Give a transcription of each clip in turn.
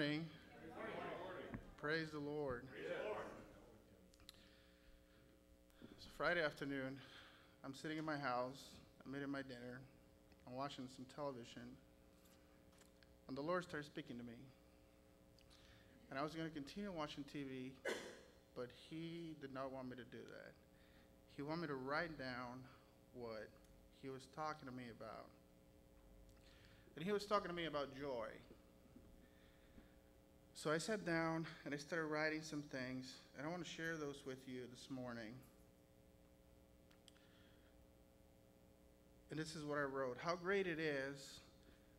morning. Praise the Lord. It's Friday afternoon. I'm sitting in my house. I'm eating my dinner. I'm watching some television. And the Lord started speaking to me. And I was going to continue watching TV, but He did not want me to do that. He wanted me to write down what He was talking to me about. And He was talking to me about joy. So I sat down and I started writing some things, and I want to share those with you this morning. And this is what I wrote How great it is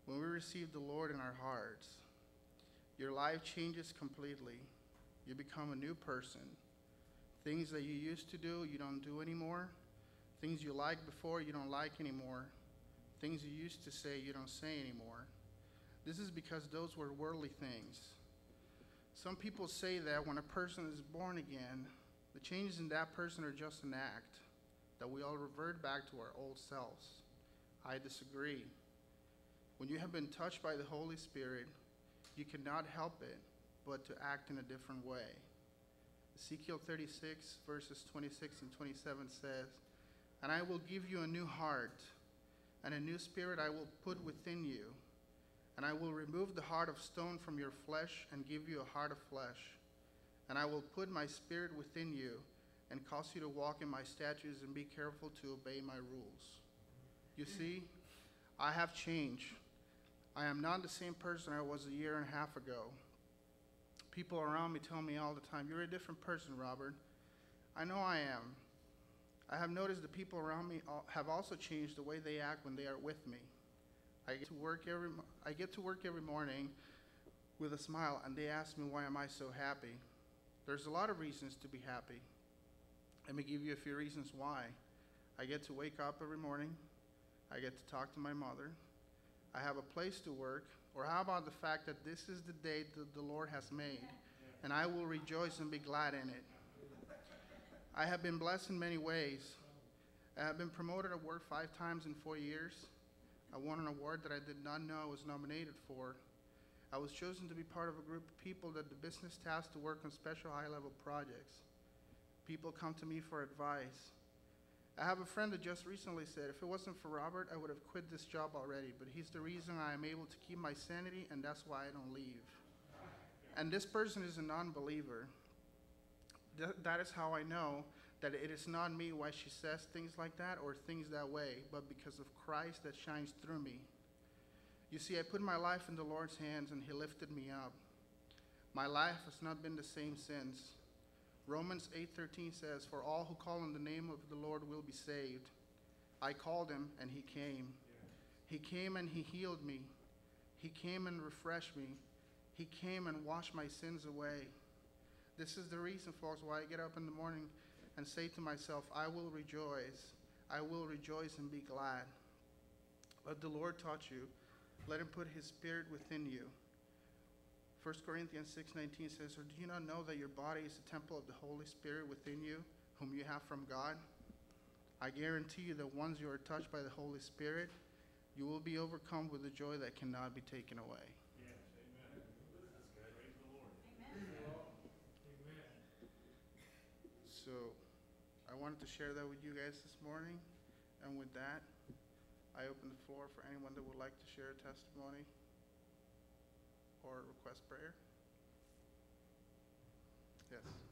when we receive the Lord in our hearts. Your life changes completely. You become a new person. Things that you used to do, you don't do anymore. Things you liked before, you don't like anymore. Things you used to say, you don't say anymore. This is because those were worldly things. Some people say that when a person is born again, the changes in that person are just an act, that we all revert back to our old selves. I disagree. When you have been touched by the Holy Spirit, you cannot help it but to act in a different way. Ezekiel 36, verses 26 and 27 says, And I will give you a new heart, and a new spirit I will put within you. And I will remove the heart of stone from your flesh and give you a heart of flesh. And I will put my spirit within you and cause you to walk in my statutes and be careful to obey my rules. You mm. see, I have changed. I am not the same person I was a year and a half ago. People around me tell me all the time, You're a different person, Robert. I know I am. I have noticed the people around me have also changed the way they act when they are with me. I get to work every I get to work every morning with a smile and they ask me why am I so happy? There's a lot of reasons to be happy. Let me give you a few reasons why. I get to wake up every morning. I get to talk to my mother. I have a place to work. Or how about the fact that this is the day that the Lord has made, and I will rejoice and be glad in it? I have been blessed in many ways. I have been promoted at work five times in four years. I won an award that I did not know I was nominated for. I was chosen to be part of a group of people that the business tasked to work on special high level projects. People come to me for advice. I have a friend that just recently said, if it wasn't for Robert, I would have quit this job already, but he's the reason I am able to keep my sanity, and that's why I don't leave. And this person is a non believer. Th- that is how I know that it is not me why she says things like that or things that way, but because of Christ that shines through me. You see, I put my life in the Lord's hands and He lifted me up. My life has not been the same since. Romans 8:13 says, "For all who call on the name of the Lord will be saved." I called him and he came. He came and he healed me. He came and refreshed me. He came and washed my sins away. This is the reason, folks, why I get up in the morning and say to myself, I will rejoice. I will rejoice and be glad. But the Lord taught you. Let him put his spirit within you. 1 Corinthians 6:19 says, "Or do you not know that your body is a temple of the Holy Spirit within you, whom you have from God? I guarantee you that once you are touched by the Holy Spirit, you will be overcome with a joy that cannot be taken away." Yes, amen. That's good. Praise the Lord. Amen. amen. So I wanted to share that with you guys this morning. And with that, I open the floor for anyone that would like to share a testimony or request prayer. Yes.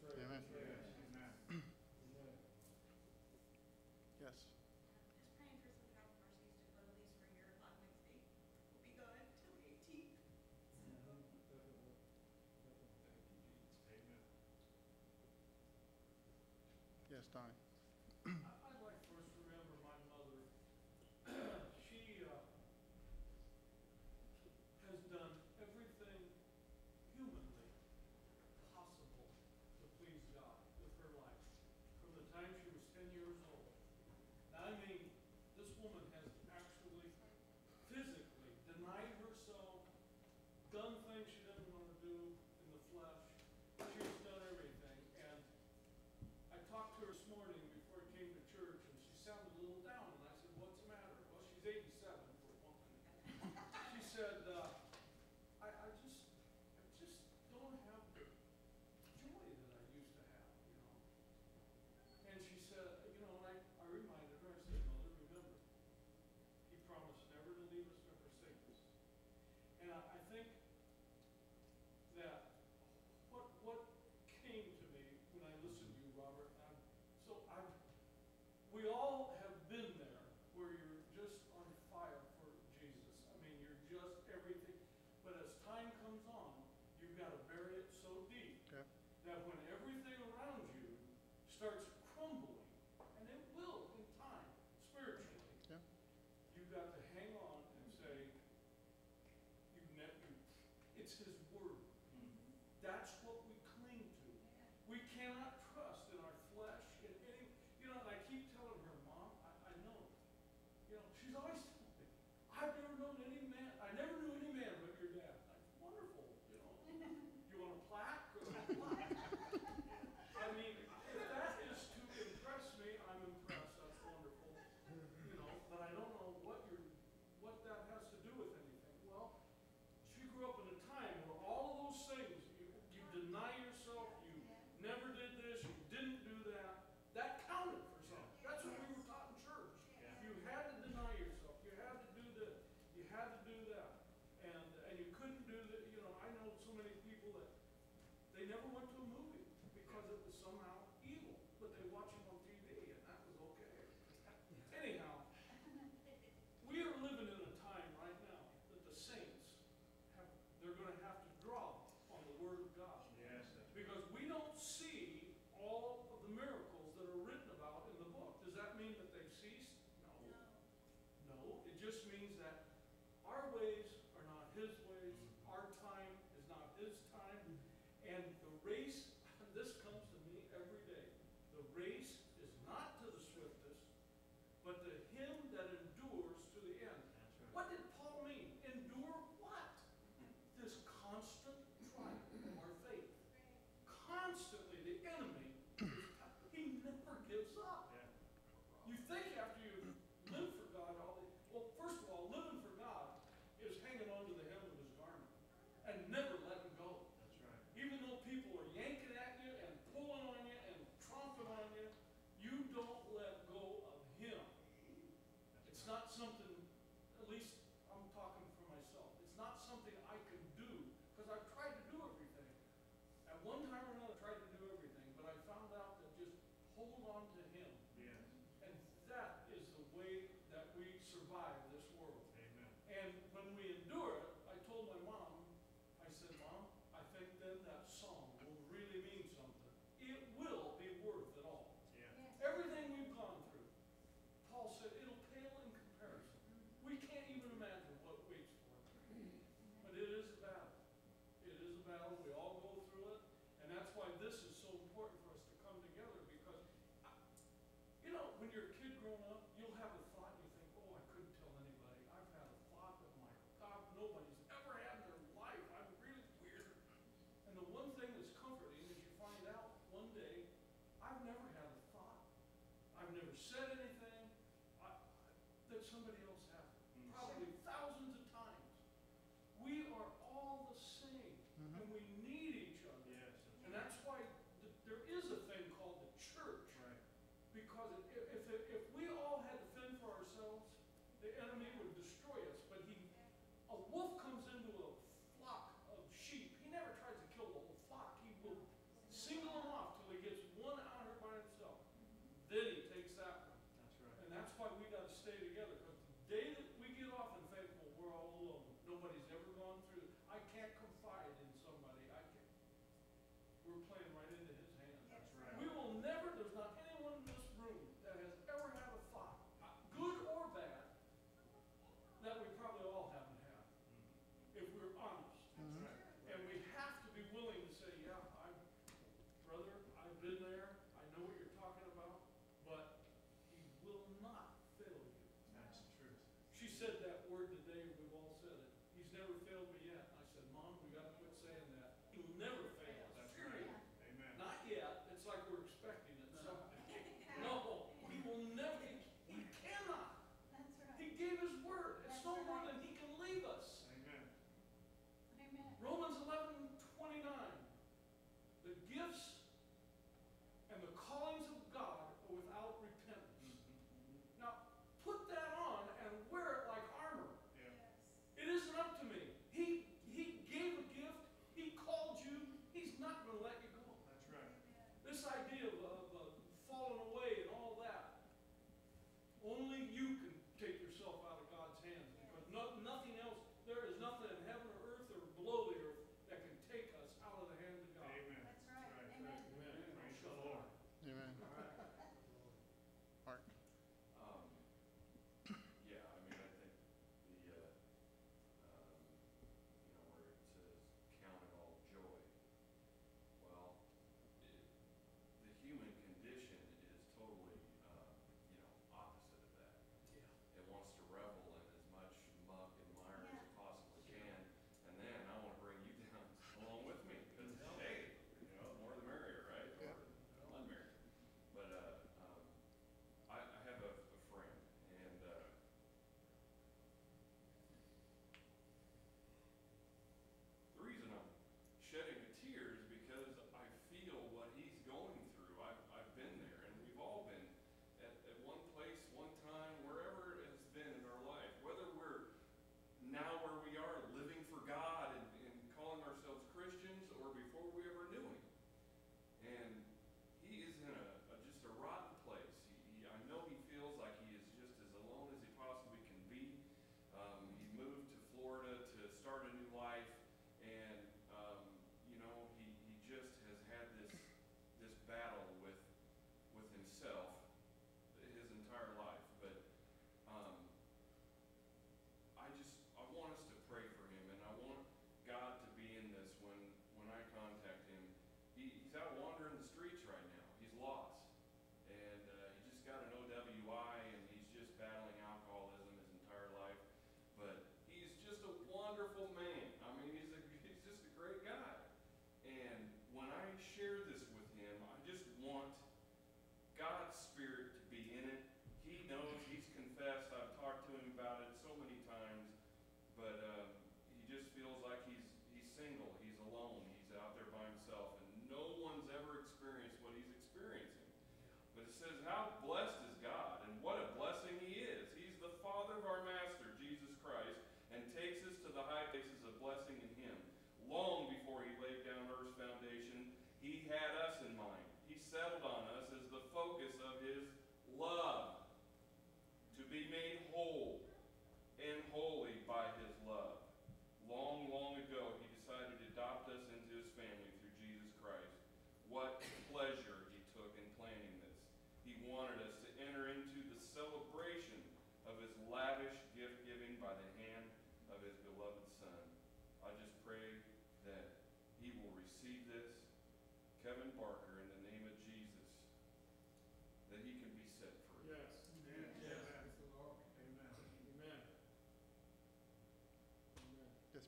We'll be gone until the eighteenth. Amen. Yes, Donnie.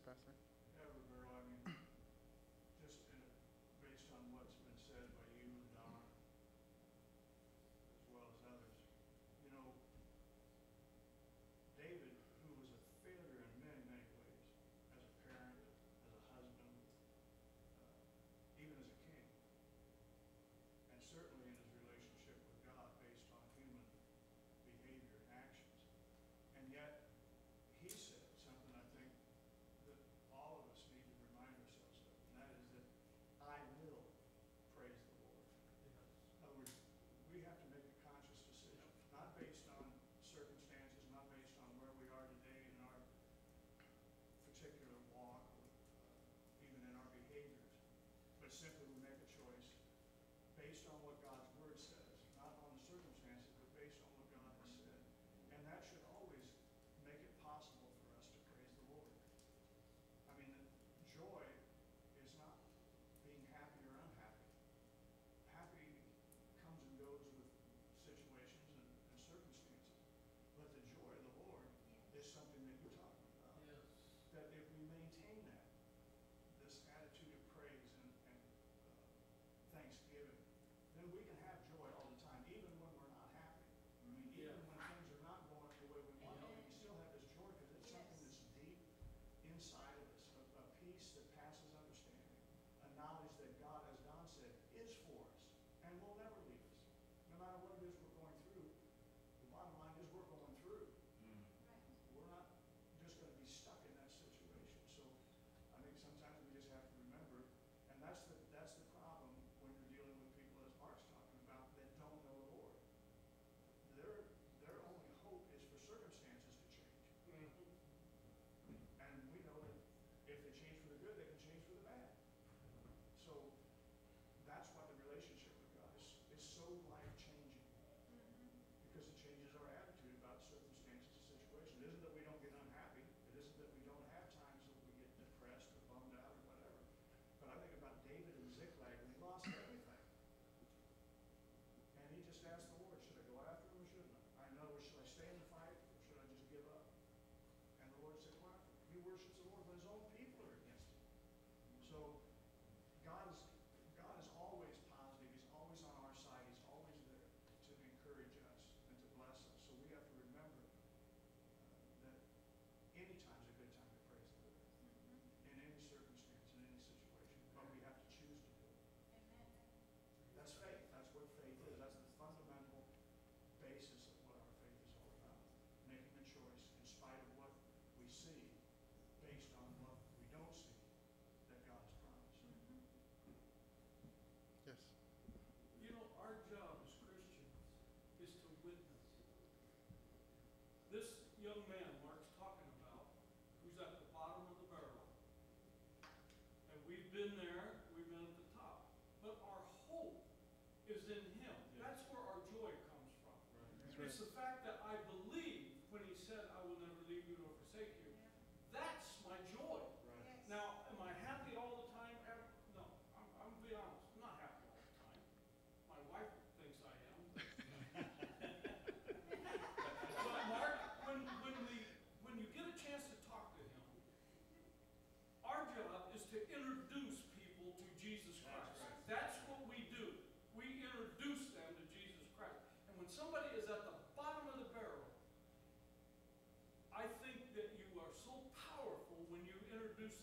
Pastor? Yeah, Roberto, I mean, just in, based on what's been said by gracias.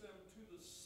them to the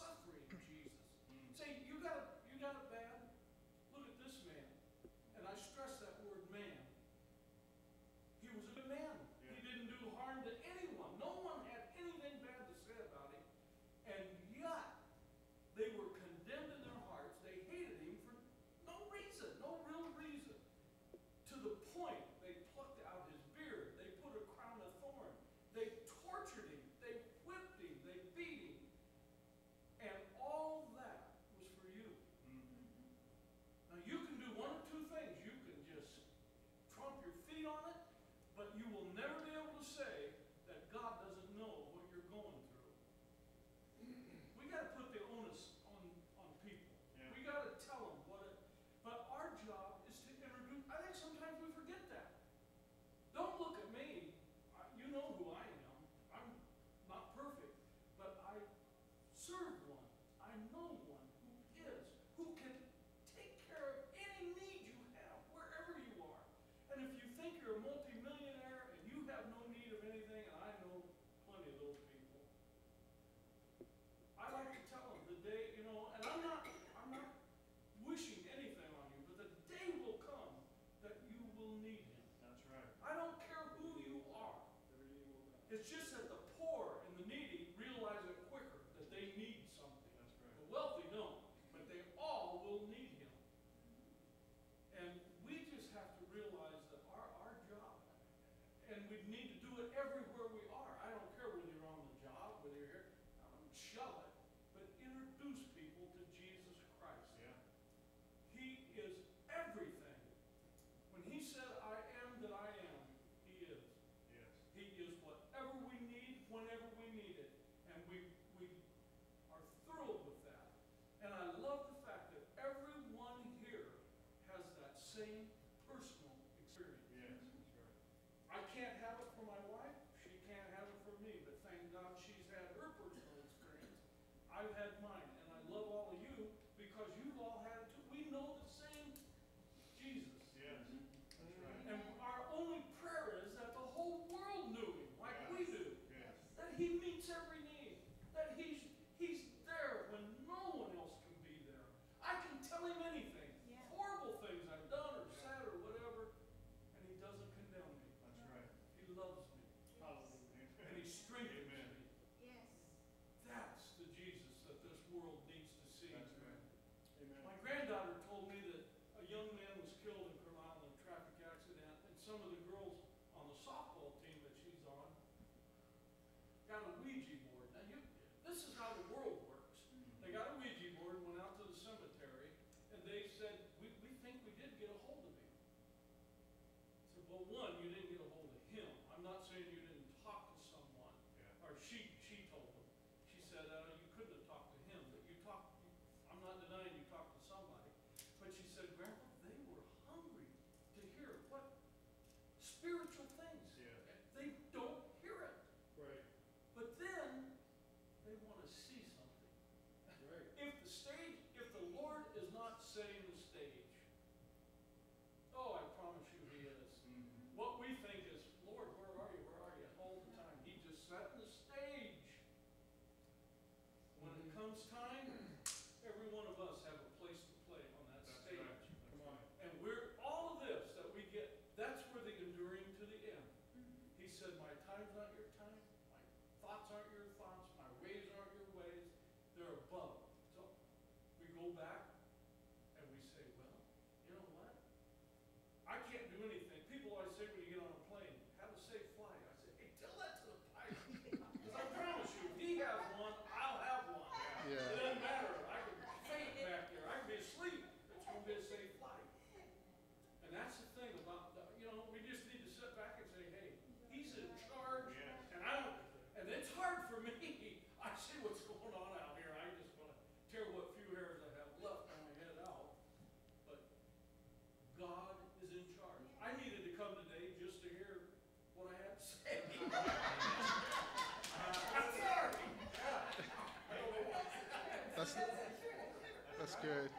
Good.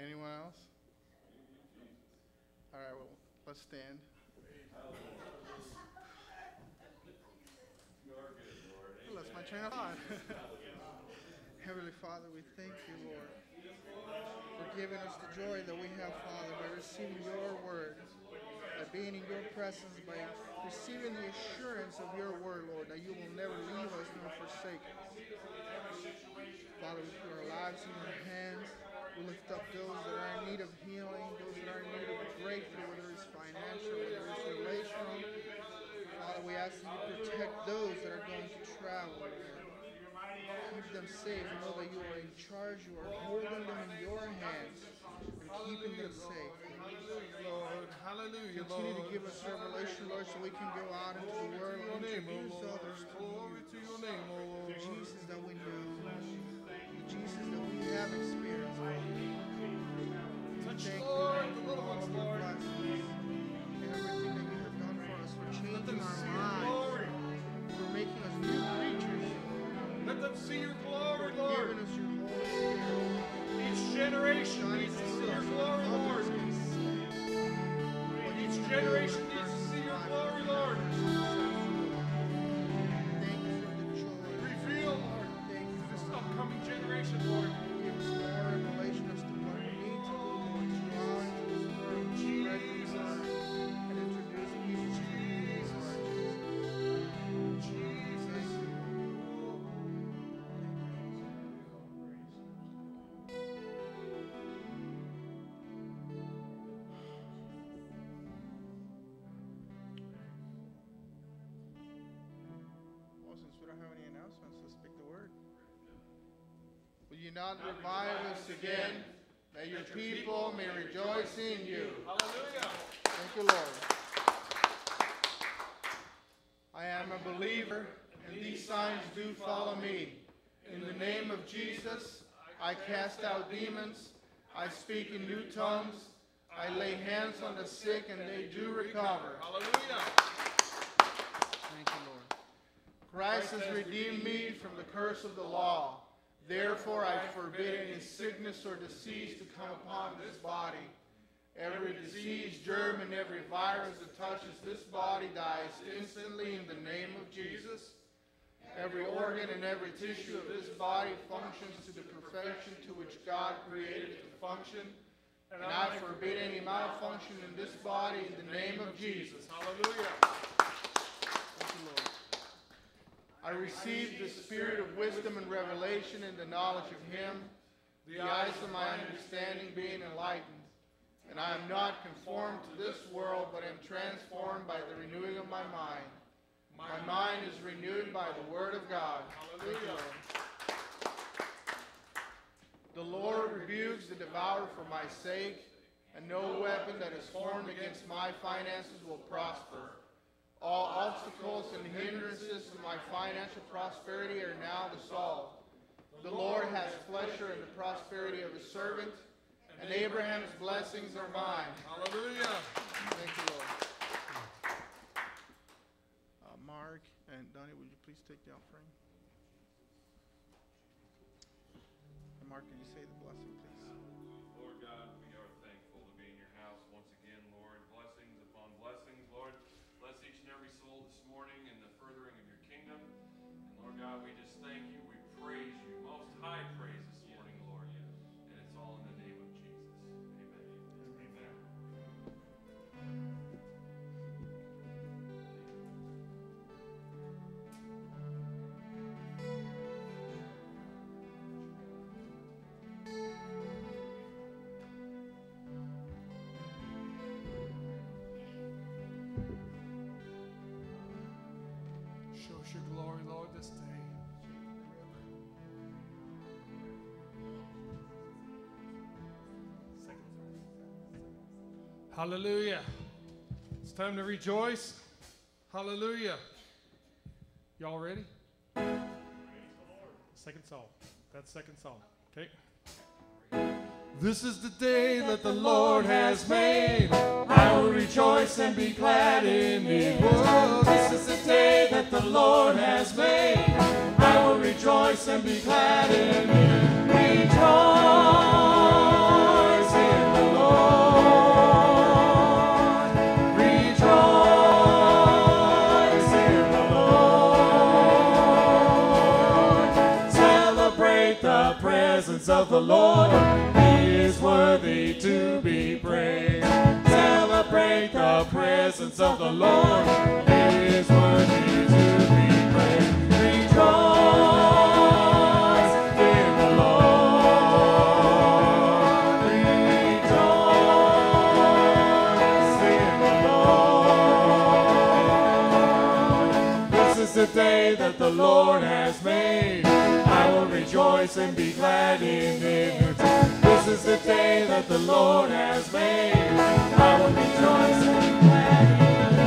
Anyone else? All right, well, let's stand. That's lost my train of thought. Heavenly Father, we thank you, Lord, for giving us the joy that we have, Father, by receiving your word by being in your presence, by receiving the assurance of your word, Lord, that you will never leave us nor forsake us. Father, we put our lives in your hands. We lift up those that are in need of healing, those that are in need of breakthrough, whether it's financial, whether it's relational. Father, we ask you to protect those that are going to travel, Keep them safe. Know that you are in charge. You are holding them in your hands and keeping them safe. Hallelujah, Lord. Hallelujah, Continue to give us revelation, Lord, so we can go out into the world and introduce others to Glory to your name, O Lord. The Jesus that we know, the Jesus that we have experienced, Lord. Touch, thank Lord, you, Lord, for all of your blessings and everything that you have done for us, for changing our lives, for making us new creatures. Let them see your glory, Lord. For us your Holy Spirit. Each generation needs to see your glory, Lord generation You not revive us again, that your people may rejoice in you? Hallelujah. Thank you, Lord. I am a believer, and these signs do follow me. In the name of Jesus, I cast out demons. I speak in new tongues. I lay hands on the sick, and they do recover. Hallelujah. Thank you, Lord. Christ has redeemed me from the curse of the law. Therefore, I forbid any sickness or disease to come upon this body. Every disease, germ, and every virus that touches this body dies instantly in the name of Jesus. Every organ and every tissue of this body functions to the perfection to which God created it to function. And I forbid any malfunction in this body in the name of Jesus. Hallelujah. Thank you, Lord. I received the spirit of wisdom and revelation in the knowledge of Him, the eyes of my understanding being enlightened. And I am not conformed to this world, but am transformed by the renewing of my mind. My mind is renewed by the Word of God. Lord. The Lord rebukes the devourer for my sake, and no weapon that is formed against my finances will prosper. All obstacles and hindrances to my financial prosperity are now dissolved. The Lord has pleasure in the prosperity of his servant, and Abraham's blessings are mine. Hallelujah. Thank you, Lord. Uh, Mark and Donnie, would you please take the offering? Mark, can you say the Hallelujah. It's time to rejoice. Hallelujah. Y'all ready? Second song. That's second song. Okay. This is the day that the Lord has made. I will rejoice and be glad in it. This is the day that the Lord has made. I will rejoice and be glad in it. Rejoice of the Lord. He is worthy to be praised. Celebrate the presence of the Lord. He is worthy to be praised. Rejoice in the Lord. Rejoice in the Lord. This is the day that the Lord has made. Rejoice and be glad in it. This is the day that the Lord has made. I will rejoice and be glad in it.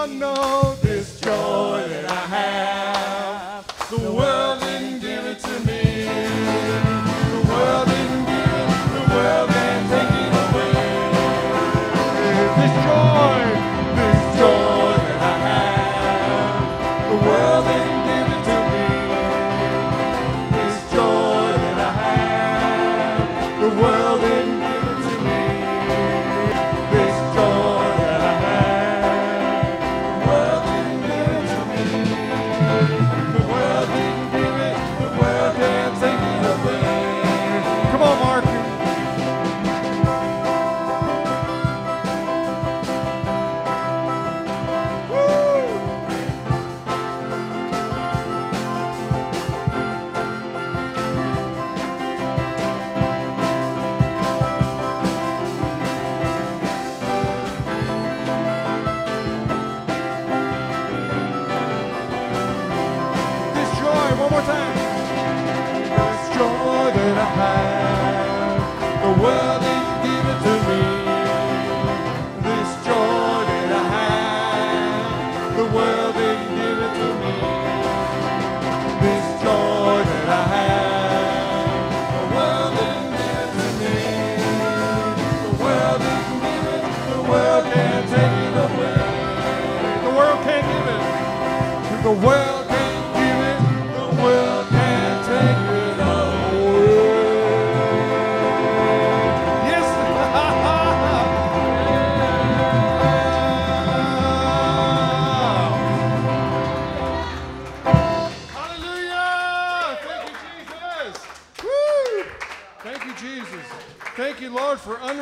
shall know this joy that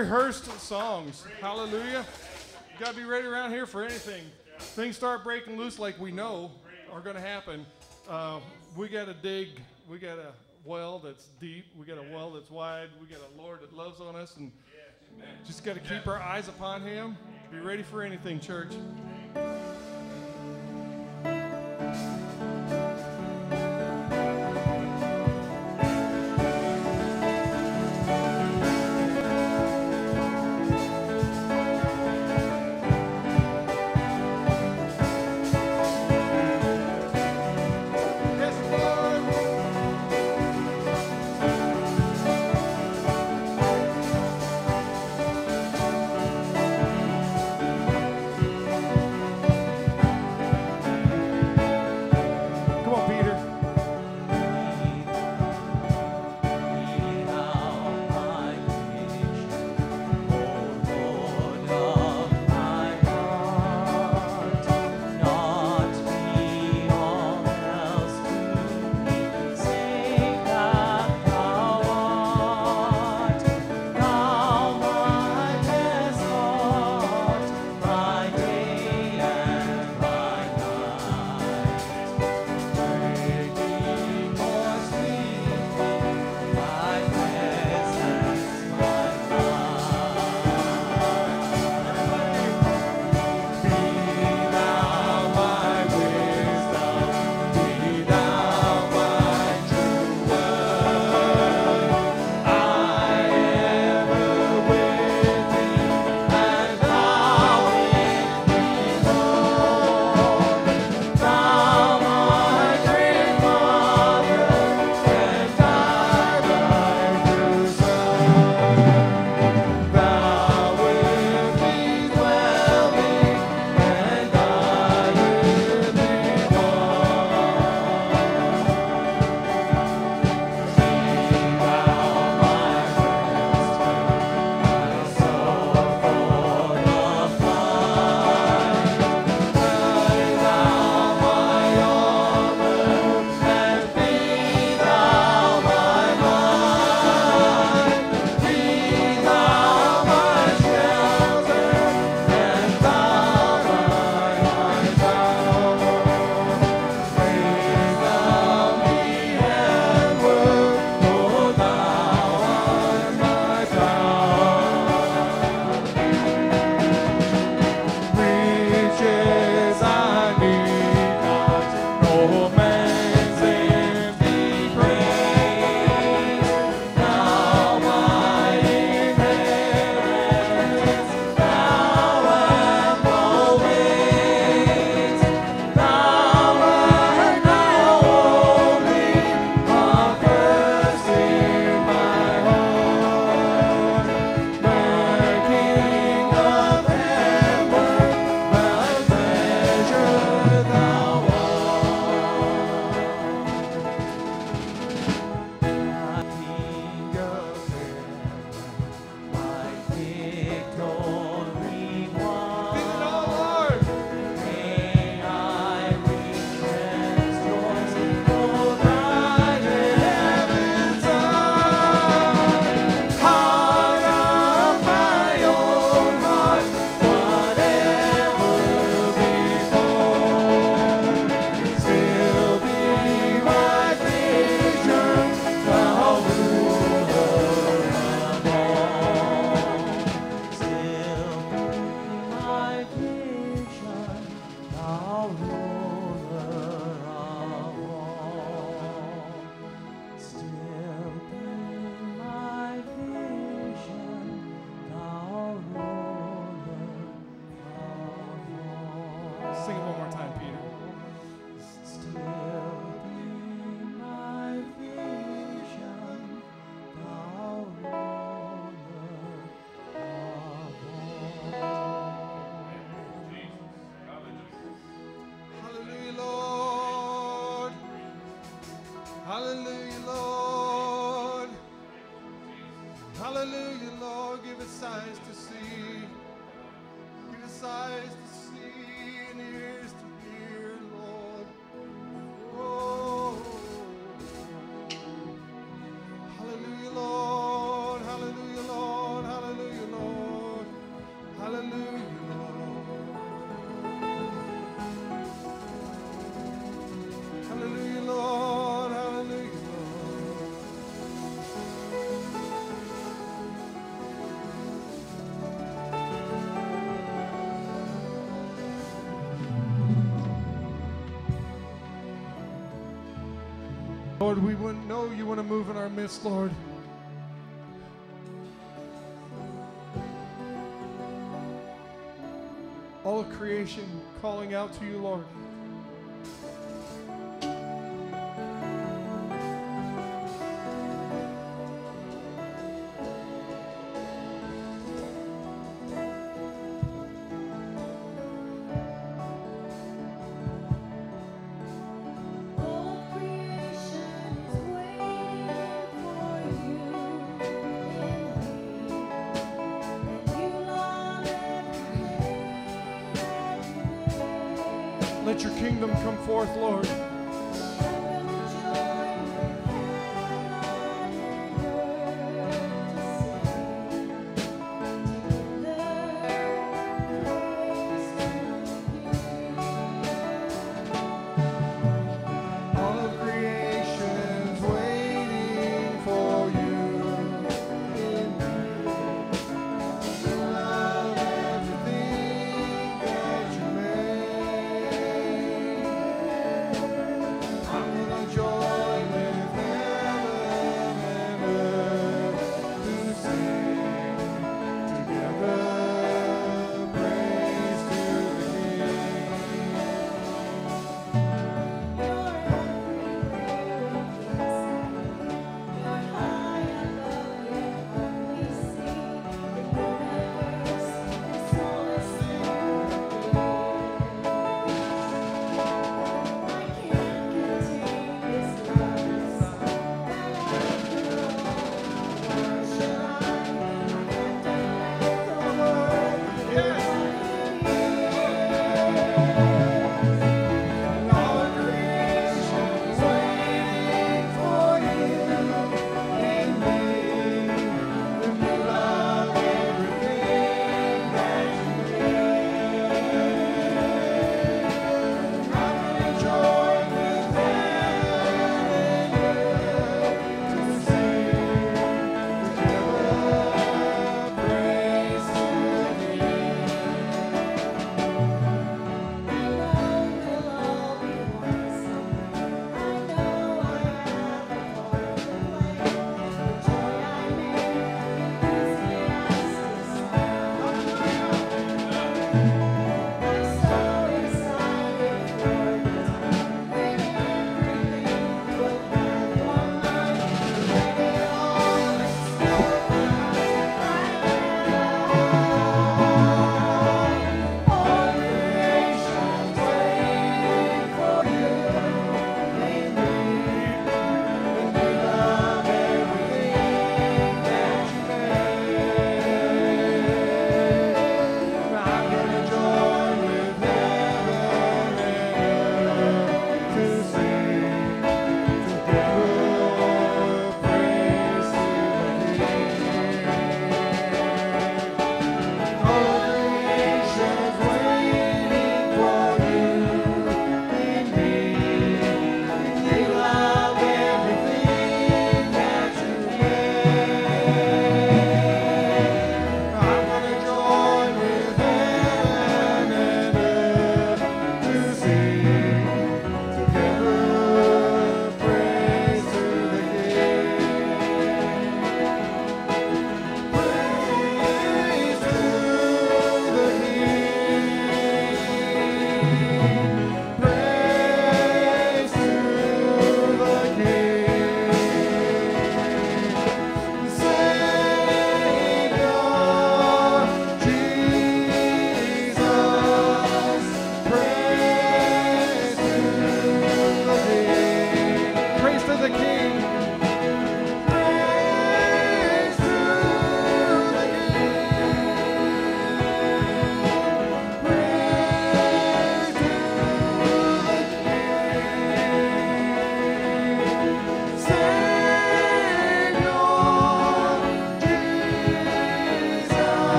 rehearsed songs. Hallelujah. You got to be ready around here for anything. Things start breaking loose like we know are going to happen. Uh, we got to dig. We got a well that's deep. We got a well that's wide. We got a Lord that loves on us. And just got to keep our eyes upon Him. Be ready for anything, church. Lord, we wouldn't know you want to move in our midst, Lord. All of creation calling out to you, Lord.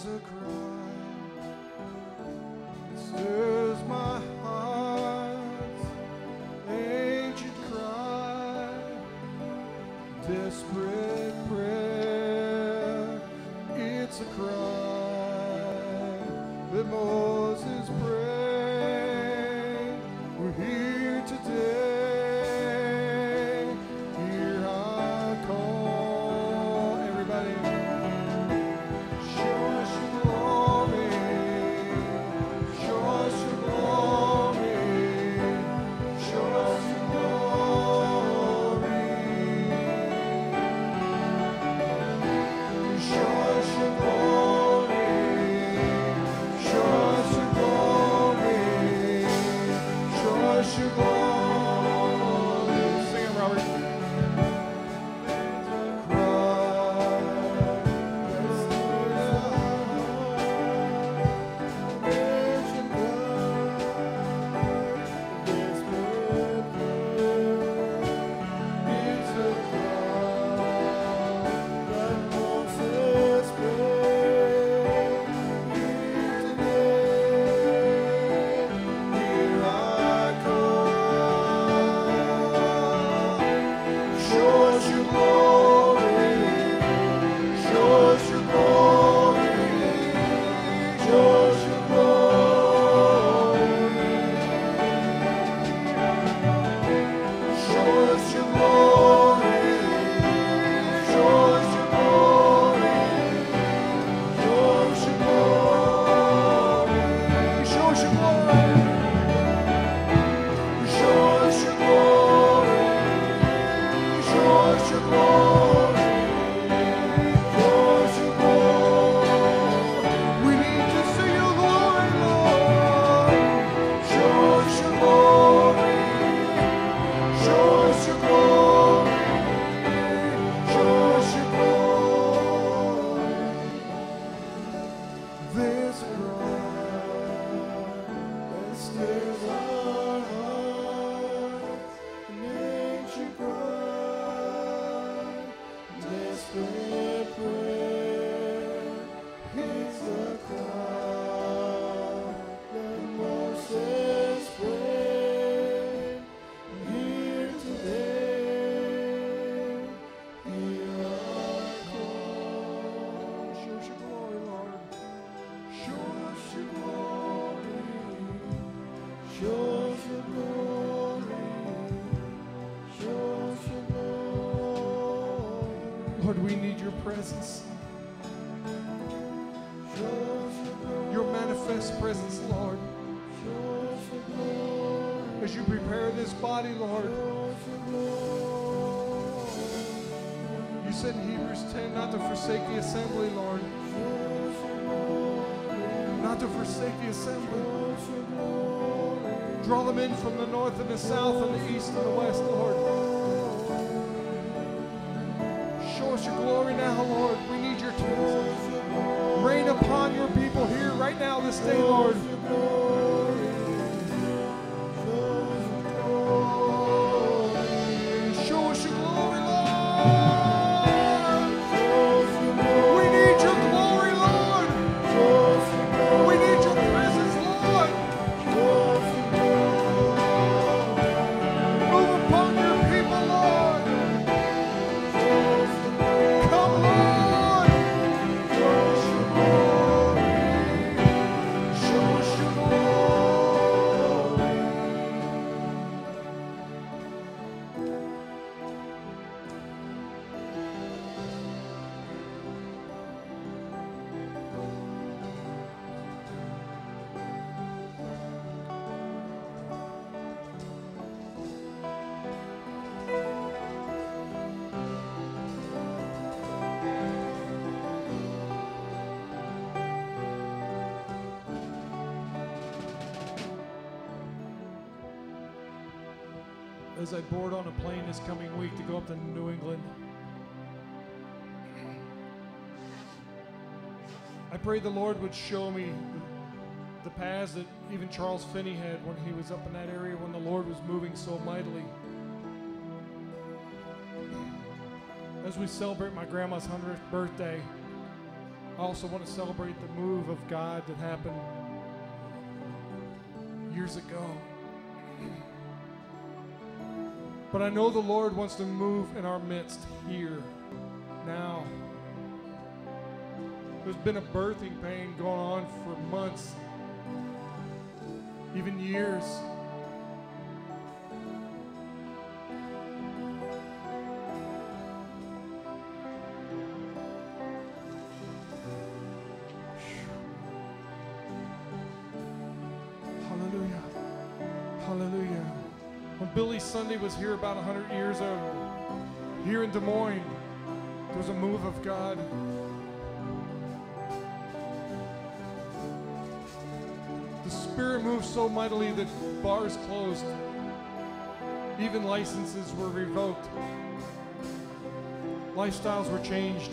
Across. a. 10 not to forsake the assembly, Lord. Not to forsake the assembly. Draw them in from the north and the south and the east and the west, Lord. Show us your glory now, Lord. We need your presence. Rain upon your people here right now this day, Lord. This coming week to go up to New England, I pray the Lord would show me the, paths that even Charles Finney had when he was up in that area when the Lord was moving so mightily. As we celebrate my grandma's 100th birthday, I also want to celebrate the move of God that happened years ago. But I know the Lord wants to move in our midst here, now. There's been a birthing pain going on for months, even years. Was here about 100 years ago, here in Des Moines, there was a move of God. The Spirit moved so mightily that bars closed, even licenses were revoked, lifestyles were changed.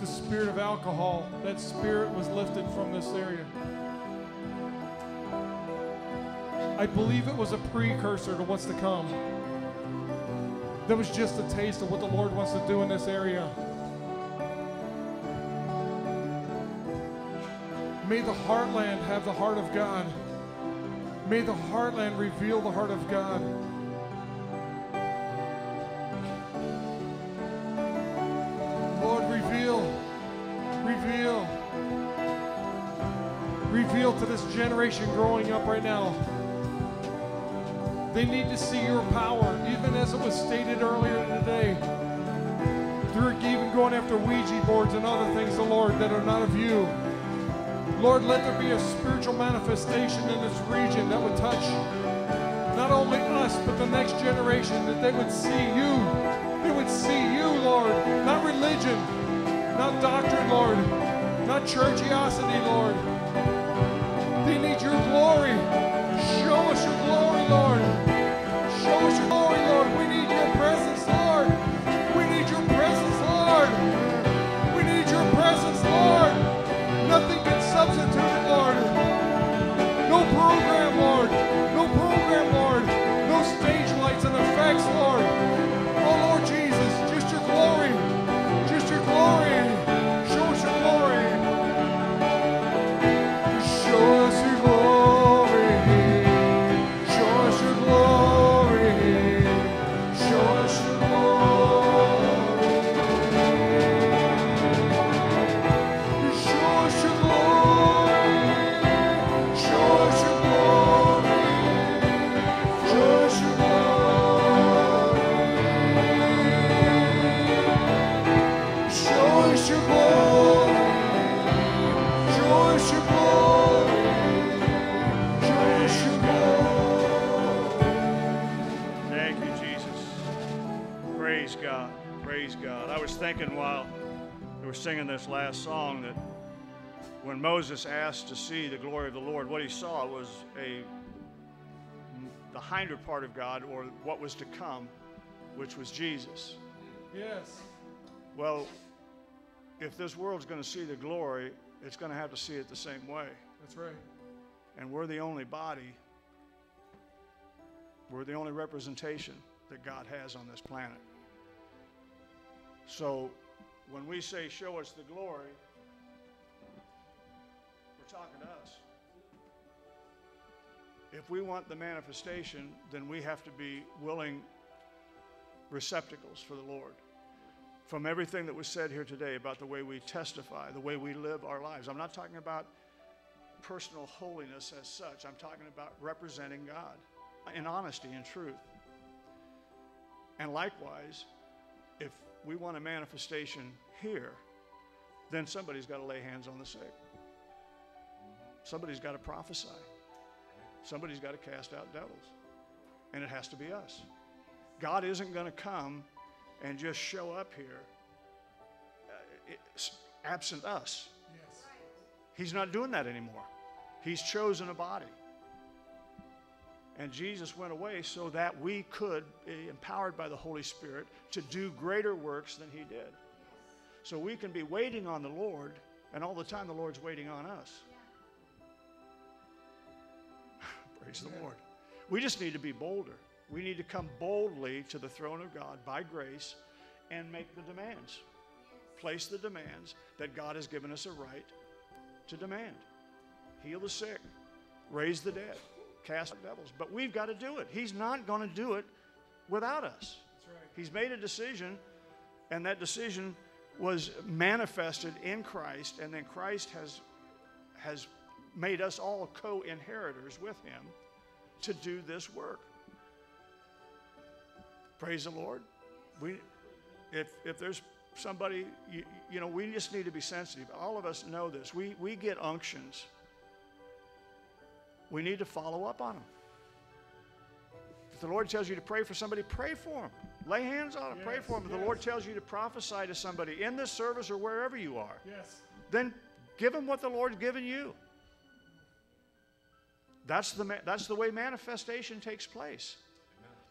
The spirit of alcohol, that spirit was lifted from this area. I believe it was a precursor to what's to come. That was just a taste of what the Lord wants to do in this area. May the heartland have the heart of God. May the heartland reveal the heart of God. Lord, reveal, reveal, reveal to this generation growing up right now. They need to see your power, even as it was stated earlier today. They're even going after Ouija boards and other things, the Lord, that are not of you. Lord, let there be a spiritual manifestation in this region that would touch not only us, but the next generation, that they would see you. They would see you, Lord, not religion, not doctrine, Lord, not churchiosity, Lord. Last song that when Moses asked to see the glory of the Lord, what he saw was a the hinder part of God or what was to come, which was Jesus. Yes. Well, if this world's going to see the glory, it's going to have to see it the same way. That's right. And we're the only body, we're the only representation that God has on this planet. So when we say, Show us the glory, we're talking to us. If we want the manifestation, then we have to be willing receptacles for the Lord. From everything that was said here today about the way we testify, the way we live our lives, I'm not talking about personal holiness as such. I'm talking about representing God in honesty and truth. And likewise, if we want a manifestation here, then somebody's got to lay hands on the sick. Somebody's got to prophesy. Somebody's got to cast out devils. And it has to be us. God isn't going to come and just show up here uh, absent us. Yes. He's not doing that anymore. He's chosen a body. And Jesus went away so that we could be empowered by the Holy Spirit to do greater works than he did. So we can be waiting on the Lord, and all the time the Lord's waiting on us. Praise the Lord. We just need to be bolder. We need to come boldly to the throne of God by grace and make the demands. place the demands that God has given us a right to demand. Heal the sick, raise the dead, cast devils. But we've got to do it. He's not going to do it without us. That's right. He's made a decision, and that decision was manifested in Christ, and then Christ has, has made us all co inheritors with Him to do this work. Praise the Lord. We, if, if there's somebody, you, you know, we just need to be sensitive. All of us know this. We, we get unctions. We need to follow up on them. If the Lord tells you to pray for somebody, pray for them. Lay hands on them, pray for them. If the. Lord tells you to prophesy to somebody in this service or wherever you are, Yes. then give them what the Lord's given you. That's the, that's the way manifestation takes place.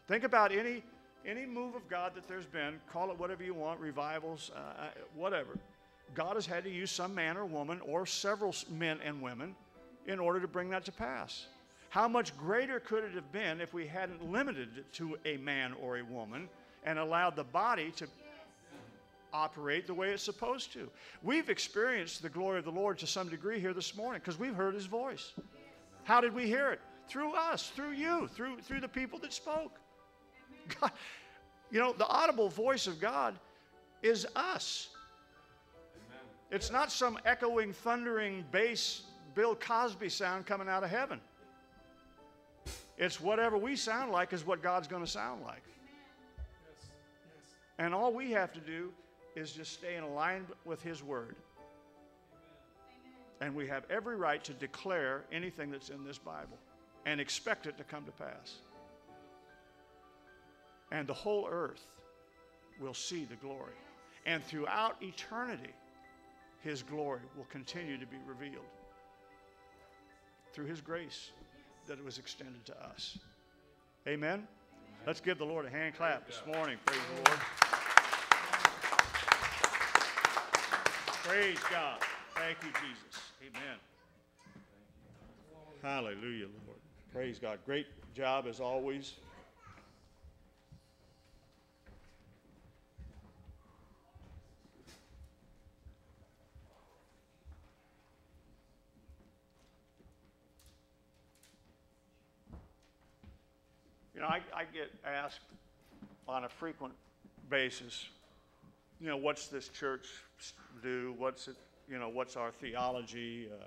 Think about any, any move of God that there's been, call it whatever you want, revivals, uh, uh, whatever. God has had to use some man or woman or several men and women in order to bring that to pass. How much greater could it have been if we hadn't limited it to a man or a woman and allowed the body to operate the way it's supposed to? We've experienced the glory of the Lord to some degree here this morning because we've heard his voice. How did we hear it? Through us, through you, through, through the people that spoke. God, you know, the audible voice of God is us. It's not some echoing, thundering bass Bill Cosby sound coming out of heaven. It's whatever we sound like is what God's going to sound like. And all we have to do is just stay in alignment with His Word. And we have every right to declare anything that's in this Bible and expect it to come to pass. And the whole earth will see the glory. And throughout eternity, His glory will continue to be revealed through His grace that it was extended to us. Amen? Let's give the Lord a hand clap this morning. Praise the Lord. Praise God. Thank you, Jesus. Amen. Hallelujah, Lord. Praise God. Great job as always. You know, I, I get asked on a frequent basis, you know, what's this church do? What's it, you know, what's our theology? Uh,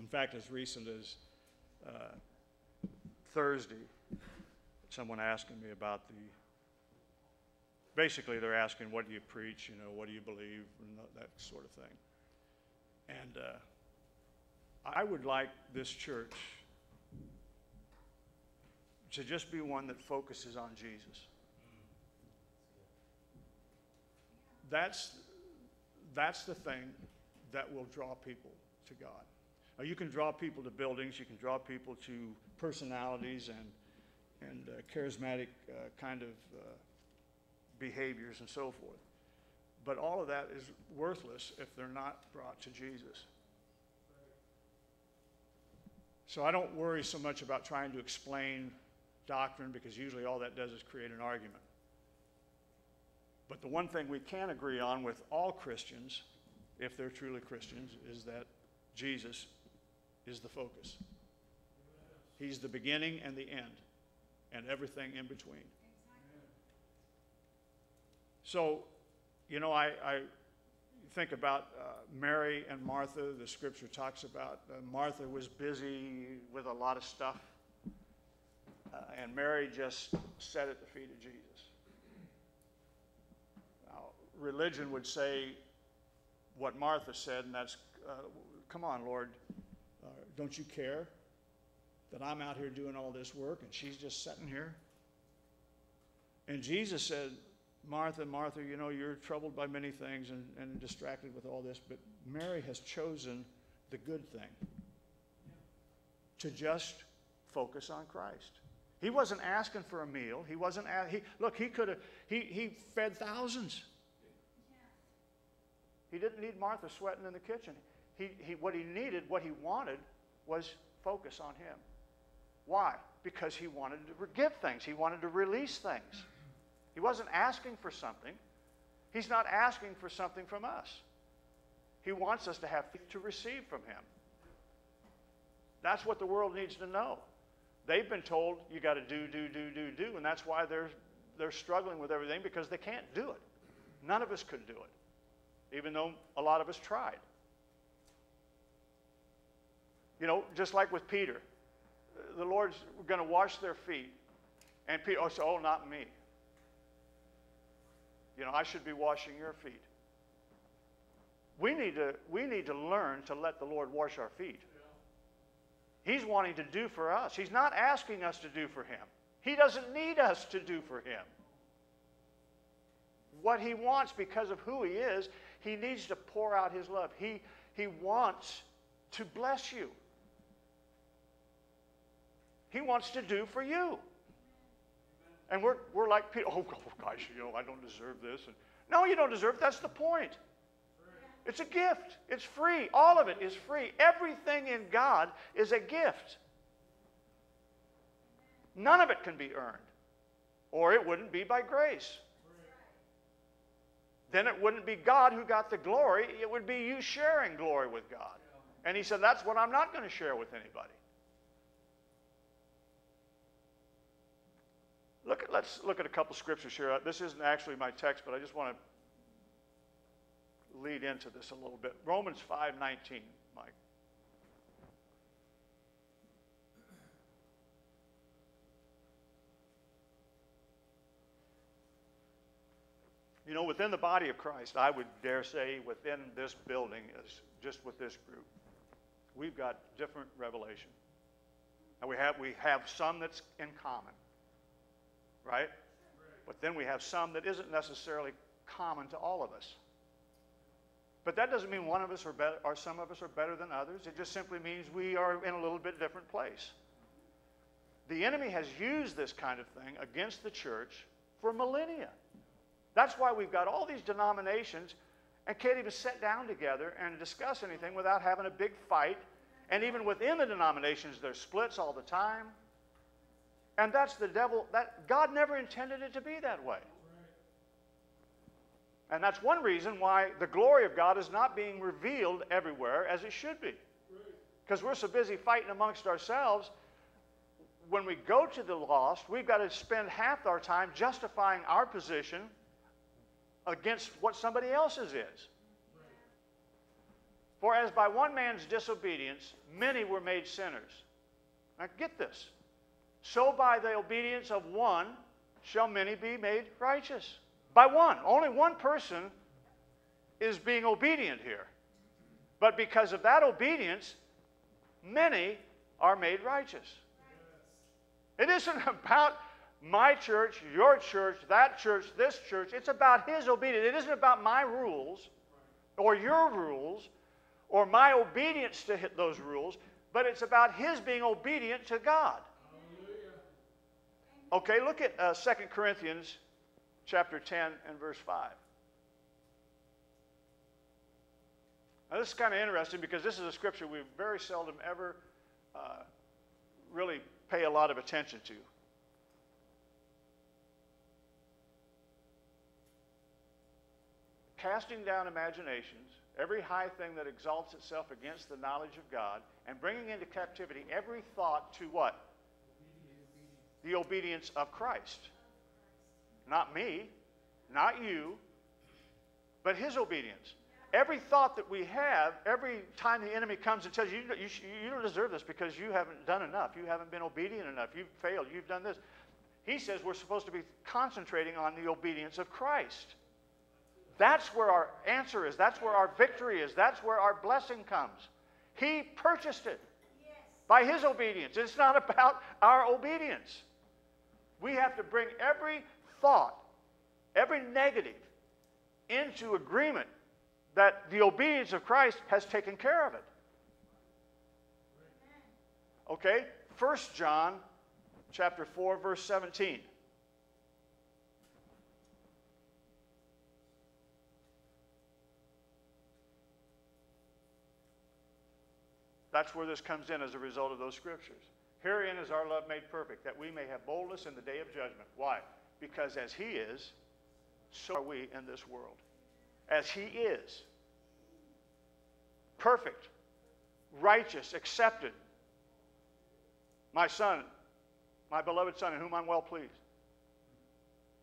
in fact, as recent as uh, Thursday, someone asking me about the, basically they're asking, what do you preach? You know, what do you believe? And that sort of thing. And uh, I would like this church to just be one that focuses on Jesus. That's, that's the thing that will draw people to God. Now, you can draw people to buildings, you can draw people to personalities and, and uh, charismatic uh, kind of uh, behaviors and so forth. But all of that is worthless if they're not brought to Jesus. So I don't worry so much about trying to explain doctrine because usually all that does is create an argument. But the one thing we can agree on with all Christians, if they're truly Christians, is that Jesus is the focus. He's the beginning and the end, and everything in between. So, you know, I, I think about uh, Mary and Martha. The scripture talks about uh, Martha was busy with a lot of stuff, uh, and Mary just sat at the feet of Jesus. Now, religion would say what Martha said, and that's, uh, come on, Lord, uh, don't you care that I'm out here doing all this work and she's just sitting here? And Jesus said, Martha, Martha, you know, you're troubled by many things and, and distracted with all this, but Mary has chosen the good thing to just focus on Christ. He wasn't asking for a meal. He wasn't, a, he, look, he could have, he, he fed thousands. He didn't need Martha sweating in the kitchen. He, he, what he needed, what he wanted, was focus on him. Why? Because he wanted to give things, he wanted to release things. He wasn't asking for something, He's not asking for something from us. He wants us to have to receive from Him. That's what the world needs to know. They've been told you got to do, do, do, do, do, and that's why they're, they're struggling with everything because they can't do it. None of us could do it, even though a lot of us tried. You know, just like with Peter, the Lord's going to wash their feet, and Peter, oh, so, oh, not me. You know, I should be washing your feet. We need to, we need to learn to let the Lord wash our feet. He's wanting to do for us. He's not asking us to do for him. He doesn't need us to do for him. What he wants because of who he is, he needs to pour out his love. He, he wants to bless you. He wants to do for you. And we're, we're like, oh gosh, you know, I don't deserve this. And, no, you don't deserve it. That's the point. It's a gift. It's free. All of it is free. Everything in God is a gift. None of it can be earned, or it wouldn't be by grace. Then it wouldn't be God who got the glory, it would be you sharing glory with God. And he said, That's what I'm not going to share with anybody. Look at, let's look at a couple scriptures here. This isn't actually my text, but I just want to lead into this a little bit. Romans 5:19, Mike. You know, within the body of Christ, I would dare say within this building, is just with this group, we've got different revelation. And we have, we have some that's in common, right? But then we have some that isn't necessarily common to all of us. But that doesn't mean one of us are better, or some of us are better than others. It just simply means we are in a little bit different place. The enemy has used this kind of thing against the church for millennia. That's why we've got all these denominations and can't even sit down together and discuss anything without having a big fight. And even within the denominations, there's splits all the time. And that's the devil. That God never intended it to be that way. And that's one reason why the glory of God is not being revealed everywhere as it should be. Because we're so busy fighting amongst ourselves. When we go to the lost, we've got to spend half our time justifying our position against what somebody else's is. For as by one man's disobedience many were made sinners. Now get this. So by the obedience of one shall many be made righteous. By one. Only one person is being obedient here. But because of that obedience, many are made righteous. It isn't about my church, your church, that church, this church. It's about His obedience. It isn't about my rules or your rules or my obedience to hit those rules, but it's about His being obedient to God. Okay, look at uh, 2 Corinthians chapter 10 and verse 5. Now, this is kind of interesting because this is a scripture we very seldom ever uh, really pay a lot of attention to. Casting down imaginations, every high thing that exalts itself against the knowledge of God, and bringing into captivity every thought to what? The obedience of Christ. Not me, not you, but his obedience. Every thought that we have, every time the enemy comes and tells you, you, you don't deserve this because you haven't done enough, you haven't been obedient enough, you've failed, you've done this. He says we're supposed to be concentrating on the obedience of Christ. That's where our answer is. That's where our victory is. That's where our blessing comes. He purchased it by his obedience. It's not about our obedience. We have to bring every thought, every negative, into agreement that the obedience of Christ has taken care of it. Okay? 1 John chapter 4 verse 17. That's where this comes in as a result of those scriptures. Herein is our love made perfect, that we may have boldness in the day of judgment. Why? Because as He is, so are we in this world. As He is perfect, righteous, accepted. My Son, my beloved Son, in whom I'm well pleased.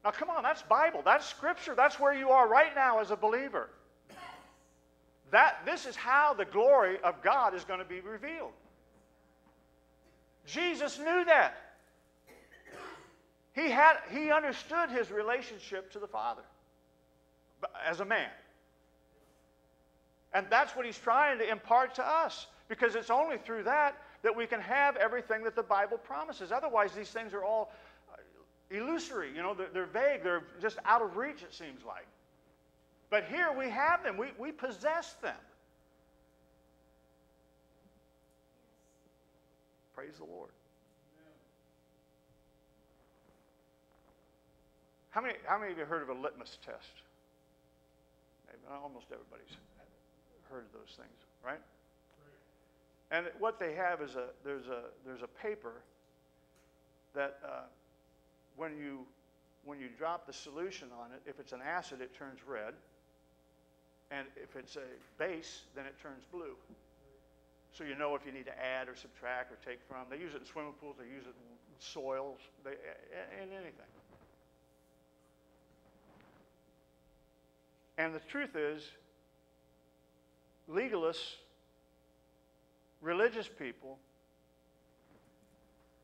Now, come on, that's Bible. That's Scripture. That's where you are right now as a believer. That, this is how the glory of God is going to be revealed. Jesus knew that. He, had, he understood his relationship to the Father as a man. And that's what he's trying to impart to us because it's only through that that we can have everything that the Bible promises. Otherwise, these things are all uh, illusory. You know, they're, they're vague, they're just out of reach, it seems like. But here we have them, we, we possess them. Praise the Lord. How many, how many of you heard of a litmus test? Almost everybody's heard of those things, right? And what they have is a there's a there's a paper that uh, when you when you drop the solution on it, if it's an acid, it turns red, and if it's a base, then it turns blue. So you know if you need to add or subtract or take from. They use it in swimming pools. They use it in soils. They, in anything. And the truth is, legalists, religious people,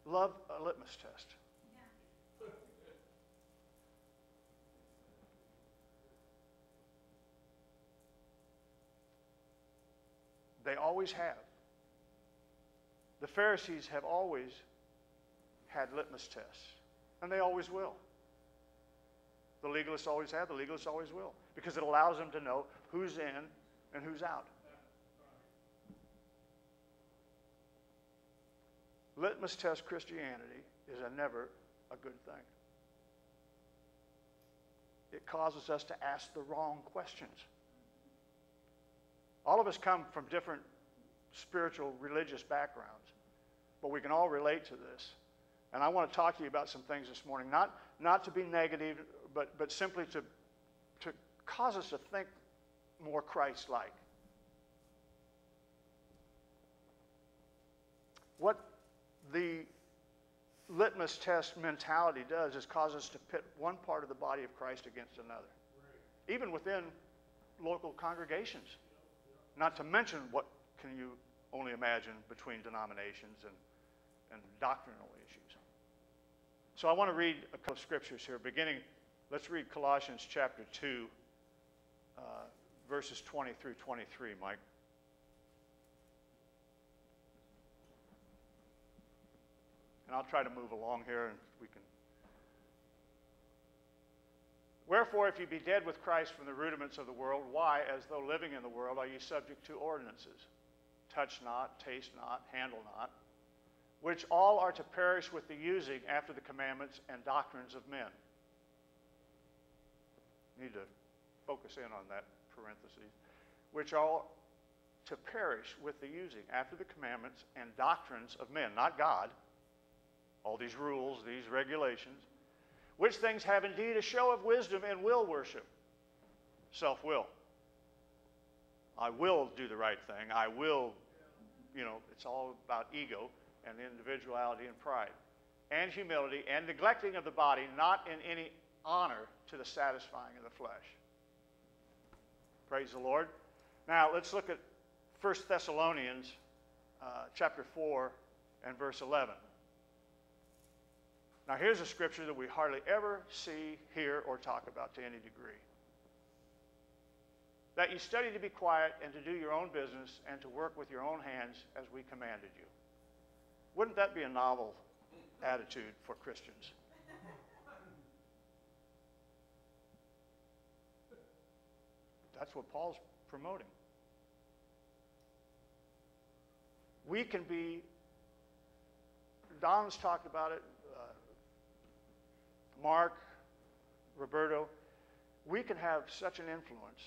love a litmus test. They always have. The Pharisees have always had litmus tests, and they always will. The legalists always have, the legalists always will, because it allows them to know who's in and who's out. Litmus test Christianity is a never a good thing. It causes us to ask the wrong questions. All of us come from different spiritual, religious backgrounds, but we can all relate to this. And I want to talk to you about some things this morning, not, not to be negative, but, but simply to, to cause us to think more Christ like. What the litmus test mentality does is cause us to pit one part of the body of Christ against another, even within local congregations. Not to mention what can you only imagine between denominations and, and doctrinal issues. So I want to read a couple of scriptures here, beginning, let's read Colossians chapter 2, uh, verses 20 through 23, Mike. And I'll try to move along here and we can. Wherefore, if you be dead with Christ from the rudiments of the world, why, as though living in the world, are you subject to ordinances? Touch not, taste not, handle not, which all are to perish with the using after the commandments and doctrines of men. Need to focus in on that parenthesis. Which all to perish with the using after the commandments and doctrines of men, not God all these rules, these regulations, which things have indeed a show of wisdom and will worship. Self will. I will do the right thing. I will, you know, it's all about ego and individuality and pride, and humility, and neglecting of the body, not in any honor to the satisfying of the flesh. Praise the Lord. Now let's look at 1 Thessalonians uh, chapter 4 and verse 11. Now, here's a scripture that we hardly ever see, hear, or talk about to any degree. That you study to be quiet and to do your own business and to work with your own hands as we commanded you. Wouldn't that be a novel attitude for Christians? That's what Paul's promoting. We can be, Don's talked about it, uh, Mark, Roberto, we can have such an influence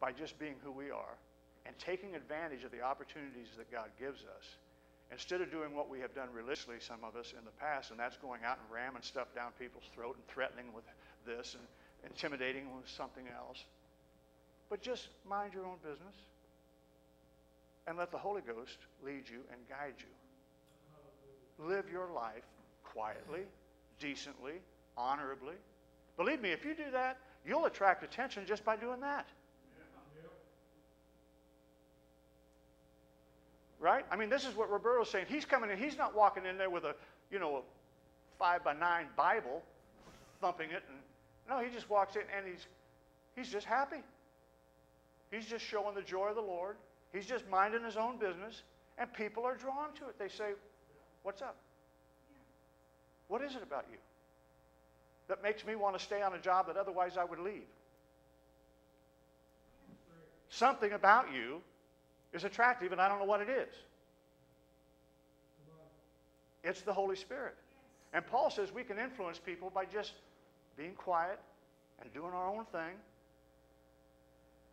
by just being who we are and taking advantage of the opportunities that God gives us. Instead of doing what we have done religiously, some of us in the past, and that's going out and ramming stuff down people's throat and threatening with this and intimidating with something else. But just mind your own business and let the Holy Ghost lead you and guide you. Live your life quietly, decently, honorably. Believe me, if you do that, you'll attract attention just by doing that. Right? I mean, this is what Roberto's saying. He's coming in, he's not walking in there with a, you know, a five by nine Bible, thumping it, and no, he just walks in and he's he's just happy. He's just showing the joy of the Lord. He's just minding his own business, and people are drawn to it. They say, What's up? What is it about you that makes me want to stay on a job that otherwise I would leave? Something about you is attractive, and I don't know what it is. It's the Holy Spirit. And Paul says we can influence people by just being quiet and doing our own thing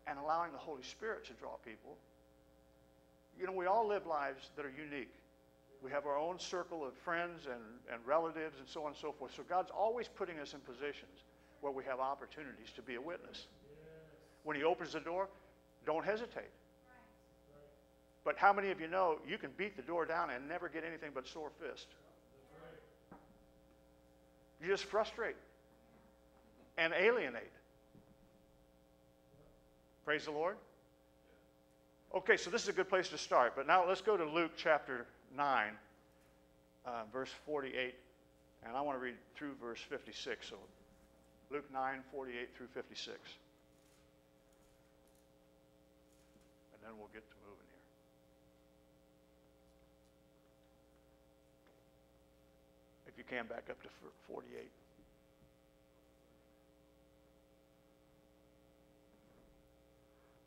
and allowing the Holy Spirit to draw people. You know, we all live lives that are unique. We have our own circle of friends and, and relatives and so on and so forth. So God's always putting us in positions where we have opportunities to be a witness. When He opens the door, don't hesitate. But how many of you know you can beat the door down and never get anything but sore fist? You just frustrate and alienate. Praise the Lord. Okay, so this is a good place to start. But now let's go to Luke chapter 9, uh, verse 48. And I want to read through verse 56. So Luke 9, 48 through 56. And then we'll get to moving here. If you can, back up to 48.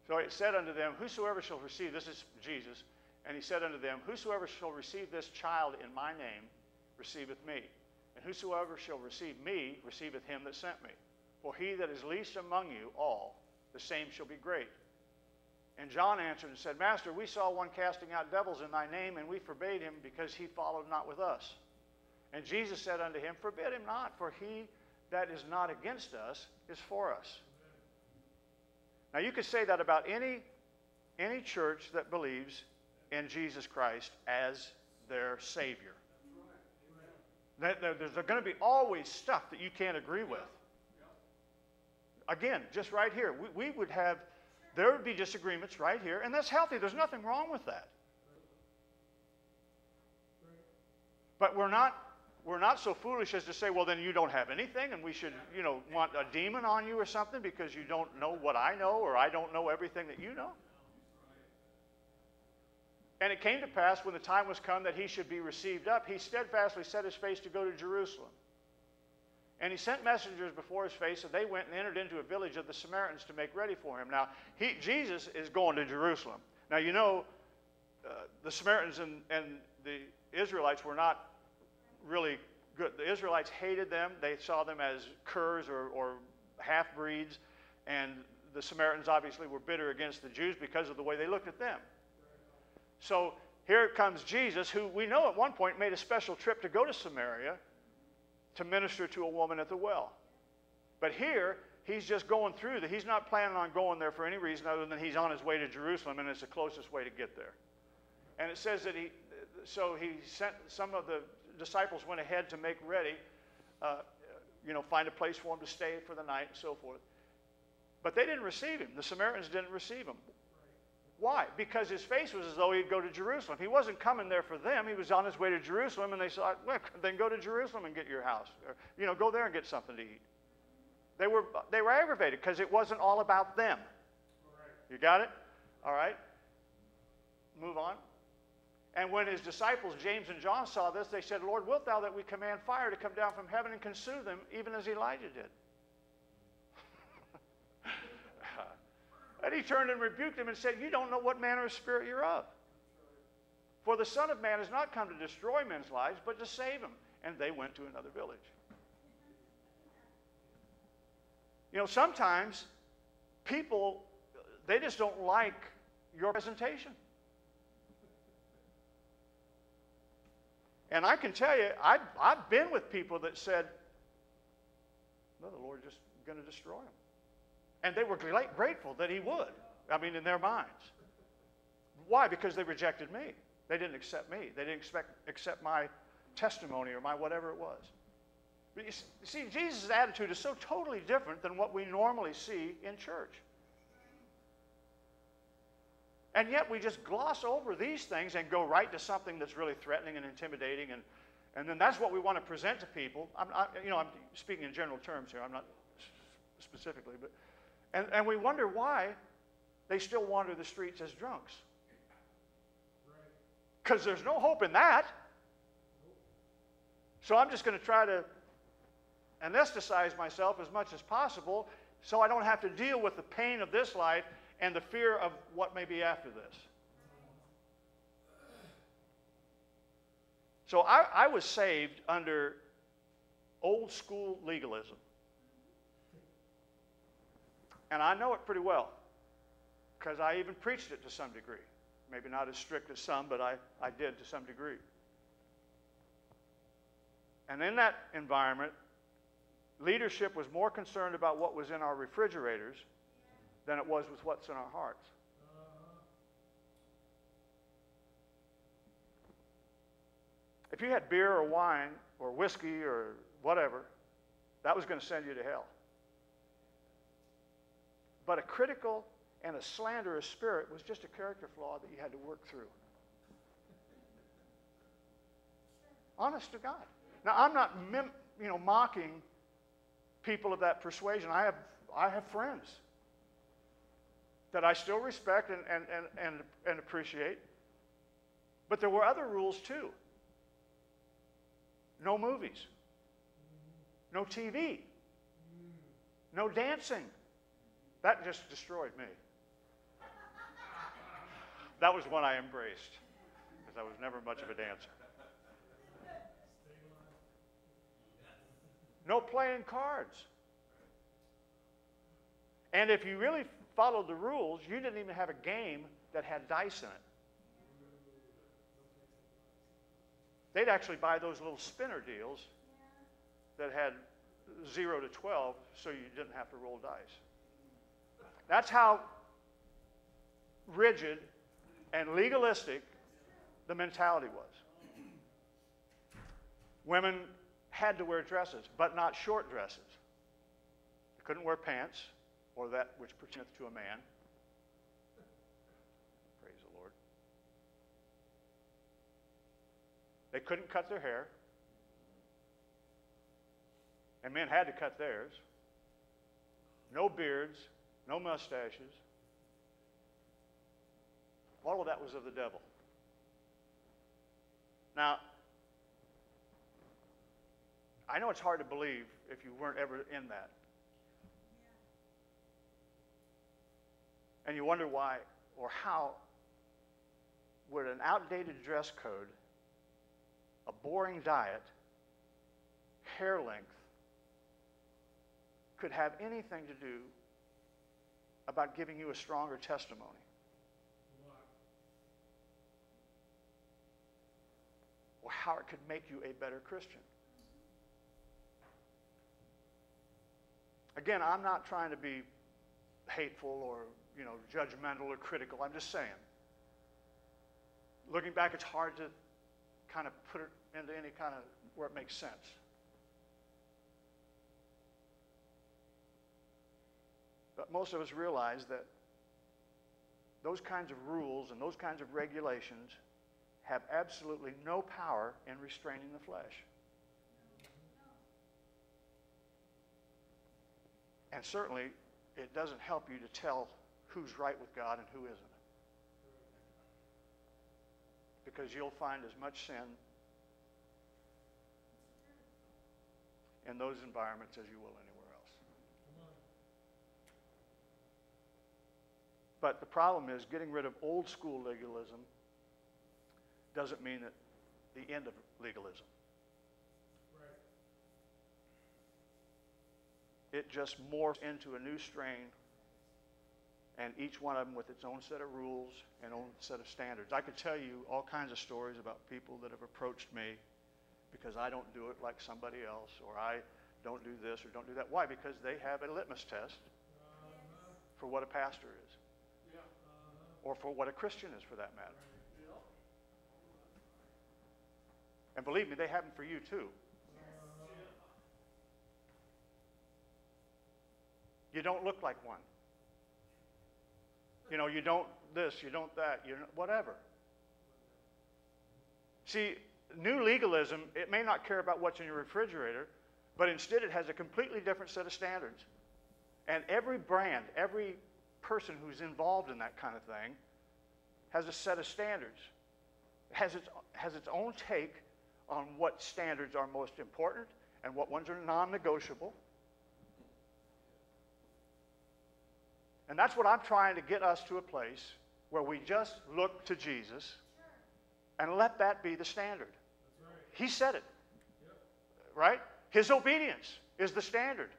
So it said unto them, Whosoever shall receive, this is Jesus, and he said unto them, Whosoever shall receive this child in my name receiveth me. And whosoever shall receive me receiveth him that sent me. For he that is least among you all, the same shall be great. And John answered and said, Master, we saw one casting out devils in thy name, and we forbade him because he followed not with us. And Jesus said unto him, Forbid him not, for he that is not against us is for us. Now, you could say that about any, any church that believes in Jesus Christ as their Savior. There- there- There's going to be always stuff that you can't agree with. Again, just right here, we, we would have, there would be disagreements right here, and that's healthy. There's nothing wrong with that. But we're not, we're not so foolish as to say, well, then you don't have anything, and we should, you know, want a demon on you or something because you don't know what I know, or I don't know everything that you know. And it came to pass when the time was come that he should be received up, he steadfastly set his face to go to Jerusalem. And he sent messengers before his face, and they went and entered into a village of the Samaritans to make ready for him. Now, he, Jesus is going to Jerusalem. Now, you know, uh, the Samaritans and, and the Israelites were not really good. The Israelites hated them. They saw them as curs or, or half breeds. And the Samaritans obviously were bitter against the Jews because of the way they looked at them. So here comes Jesus, who we know at one point made a special trip to go to Samaria to minister to a woman at the well. But here, he's just going through that. He's not planning on going there for any reason other than he's on his way to Jerusalem and it's the closest way to get there. And it says that he, so he sent some of the disciples went ahead to make ready, uh, you know, find a place for him to stay for the night and so forth. But they didn't receive him. The Samaritans didn't receive him. Why? Because his face was as though he'd go to Jerusalem. He wasn't coming there for them. He was on his way to Jerusalem, and they said, well, then go to Jerusalem and get your house. Or, you know, go there and get something to eat. They were, they were aggravated because it wasn't all about them. You got it? All right. Move on. And when his disciples, James and John, saw this, they said, Lord, wilt thou that we command fire to come down from heaven and consume them, even as Elijah did? and he turned and rebuked them and said, You don't know what manner of spirit you're of. For the Son of Man has not come to destroy men's lives, but to save them. And they went to another village. You know, sometimes people, they just don't like your presentation. And I can tell you, I've, I've been with people that said, well, the Lord just going to destroy them. And they were grateful that He would. I mean, in their minds. Why? Because they rejected me. They didn't accept me. They didn't expect, accept my testimony or my whatever it was. But you see, Jesus' attitude is so totally different than what we normally see in church. And yet we just gloss over these things and go right to something that's really threatening and intimidating, and, and then that's what we want to present to people. I'm, I, you know, I'm speaking in general terms here. I'm not specifically, but and, and we wonder why they still wander the streets as drunks. Because there's no hope in that. So I'm just going to try to anesthetize myself as much as possible so I don't have to deal with the pain of this life and the fear of what may be after this. So I, I was saved under old school legalism. And I know it pretty well because I even preached it to some degree. Maybe not as strict as some, but I, I did to some degree. And in that environment, leadership was more concerned about what was in our refrigerators than it was with what's in our hearts. If you had beer or wine or whiskey or whatever, that was going to send you to hell. But a critical and a slanderous spirit was just a character flaw that you had to work through. Honest to God. Now, I'm not you know, mocking people of that persuasion. I have, I have friends that I still respect and, and, and, and, and appreciate. But there were other rules too. No movies, no TV, no dancing. That just destroyed me. That was one I embraced because I was never much of a dancer. No playing cards. And if you really followed the rules, you didn't even have a game that had dice in it. They'd actually buy those little spinner deals that had 0 to 12 so you didn't have to roll dice. That's how rigid and legalistic the mentality was. Women had to wear dresses, but not short dresses. They couldn't wear pants or that which pertaineth to a man. Praise the Lord. They couldn't cut their hair. And men had to cut theirs. No beards, no mustaches. All of that was of the devil. Now, I know it's hard to believe if you weren't ever in that. And you wonder why or how would an outdated dress code, a boring diet, hair length, could have anything to do about giving you a stronger testimony. Or how it could make you a better Christian. Again, I'm not trying to be hateful or, you know, judgmental or critical. I'm just saying. Looking back, it's hard to kind of put it into any kind of where it makes sense. But most of us realize that those kinds of rules and those kinds of regulations have absolutely no power in restraining the flesh. And certainly, it doesn't help you to tell who's right with God and who isn't. Because you'll find as much sin in those environments as you will anywhere else. But the problem is getting rid of old school legalism doesn't mean that the end of legalism. It just morphs into a new strain, and each one of them with its own set of rules and own set of standards. I could tell you all kinds of stories about people that have approached me because I don't do it like somebody else, or I don't do this or don't do that. Why? Because they have a litmus test for what a pastor is, or for what a Christian is for that matter. And believe me, they have them for you too. You don't look like one. You know, you don't this, you don't that, you whatever. See, new legalism, it may not care about what's in your refrigerator, but instead it has a completely different set of standards. And every brand, every person who's involved in that kind of thing has a set of standards. Has its, has its own take on what standards are most important and what ones are non negotiable. And that's what I'm trying to get us to a place where we just look to Jesus and let that be the standard. He said it. Right? His obedience is the standard.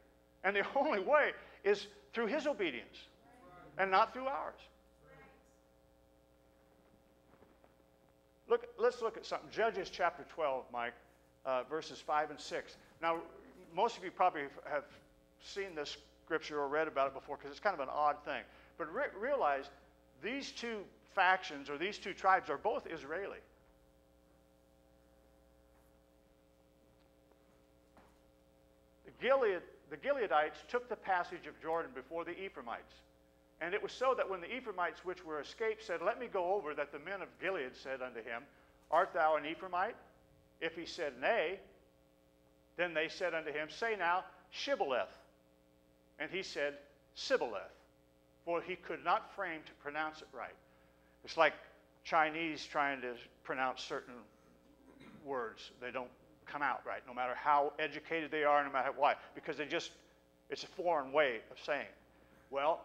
And the only way is through his obedience and not through ours. Look, let's look at something. Judges chapter 12, Mike, uh, verses 5 and 6. Now, most of you probably have seen this scripture or read about it before because it's kind of an odd thing. But re- realize these two factions or these two tribes are both Israeli. The, Gilead, the Gileadites took the passage of Jordan before the Ephraimites. And it was so that when the Ephraimites which were escaped said, Let me go over, that the men of Gilead said unto him, Art thou an Ephraimite? If he said, Nay, then they said unto him, Say now, Shibboleth. And he said, Sibboleth. For he could not frame to pronounce it right. It's like Chinese trying to pronounce certain words. They don't come out right, no matter how educated they are, no matter why, because they just, it's a foreign way of saying. Well,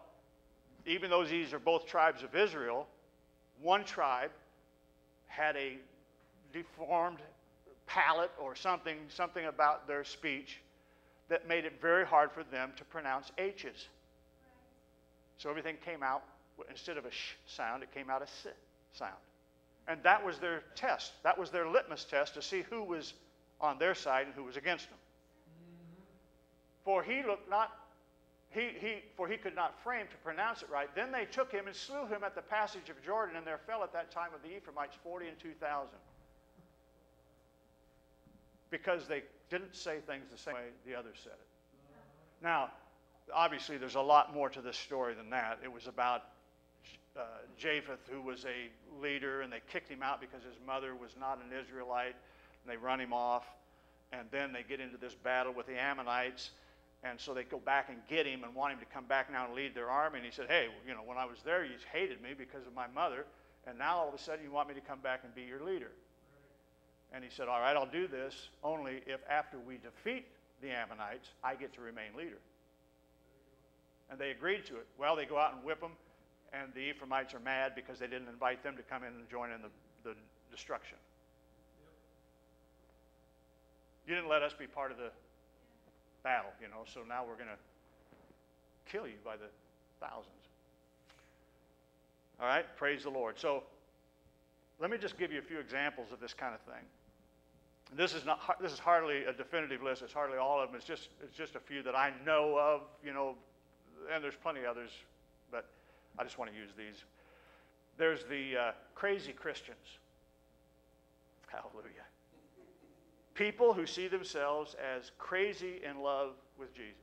even though these are both tribes of Israel, one tribe had a deformed palate or something, something about their speech that made it very hard for them to pronounce H's. So everything came out, instead of a sh sound, it came out a s sound. And that was their test. That was their litmus test to see who was on their side and who was against them. For he looked not, he, he, for he could not frame to pronounce it right. Then they took him and slew him at the passage of Jordan, and there fell at that time of the Ephraimites forty and two thousand. Because they didn't say things the same way the others said it. Now, obviously, there's a lot more to this story than that. It was about uh, Jephthah, who was a leader, and they kicked him out because his mother was not an Israelite, and they run him off. And then they get into this battle with the Ammonites, and so they go back and get him and want him to come back now and lead their army. And he said, Hey, you know, when I was there, you hated me because of my mother, and now all of a sudden you want me to come back and be your leader. And he said, All right, I'll do this only if after we defeat the Ammonites, I get to remain leader. And they agreed to it. Well, they go out and whip them, and the Ephraimites are mad because they didn't invite them to come in and join in the, the destruction. You didn't let us be part of the battle, you know, so now we're going to kill you by the thousands. All right, praise the Lord. So let me just give you a few examples of this kind of thing. This is not this is hardly a definitive list. It's hardly all of them. It's just it's just a few that I know of, you know, and there's plenty others, but I just want to use these. There's the uh, crazy Christians. Hallelujah. People who see themselves as crazy in love with Jesus.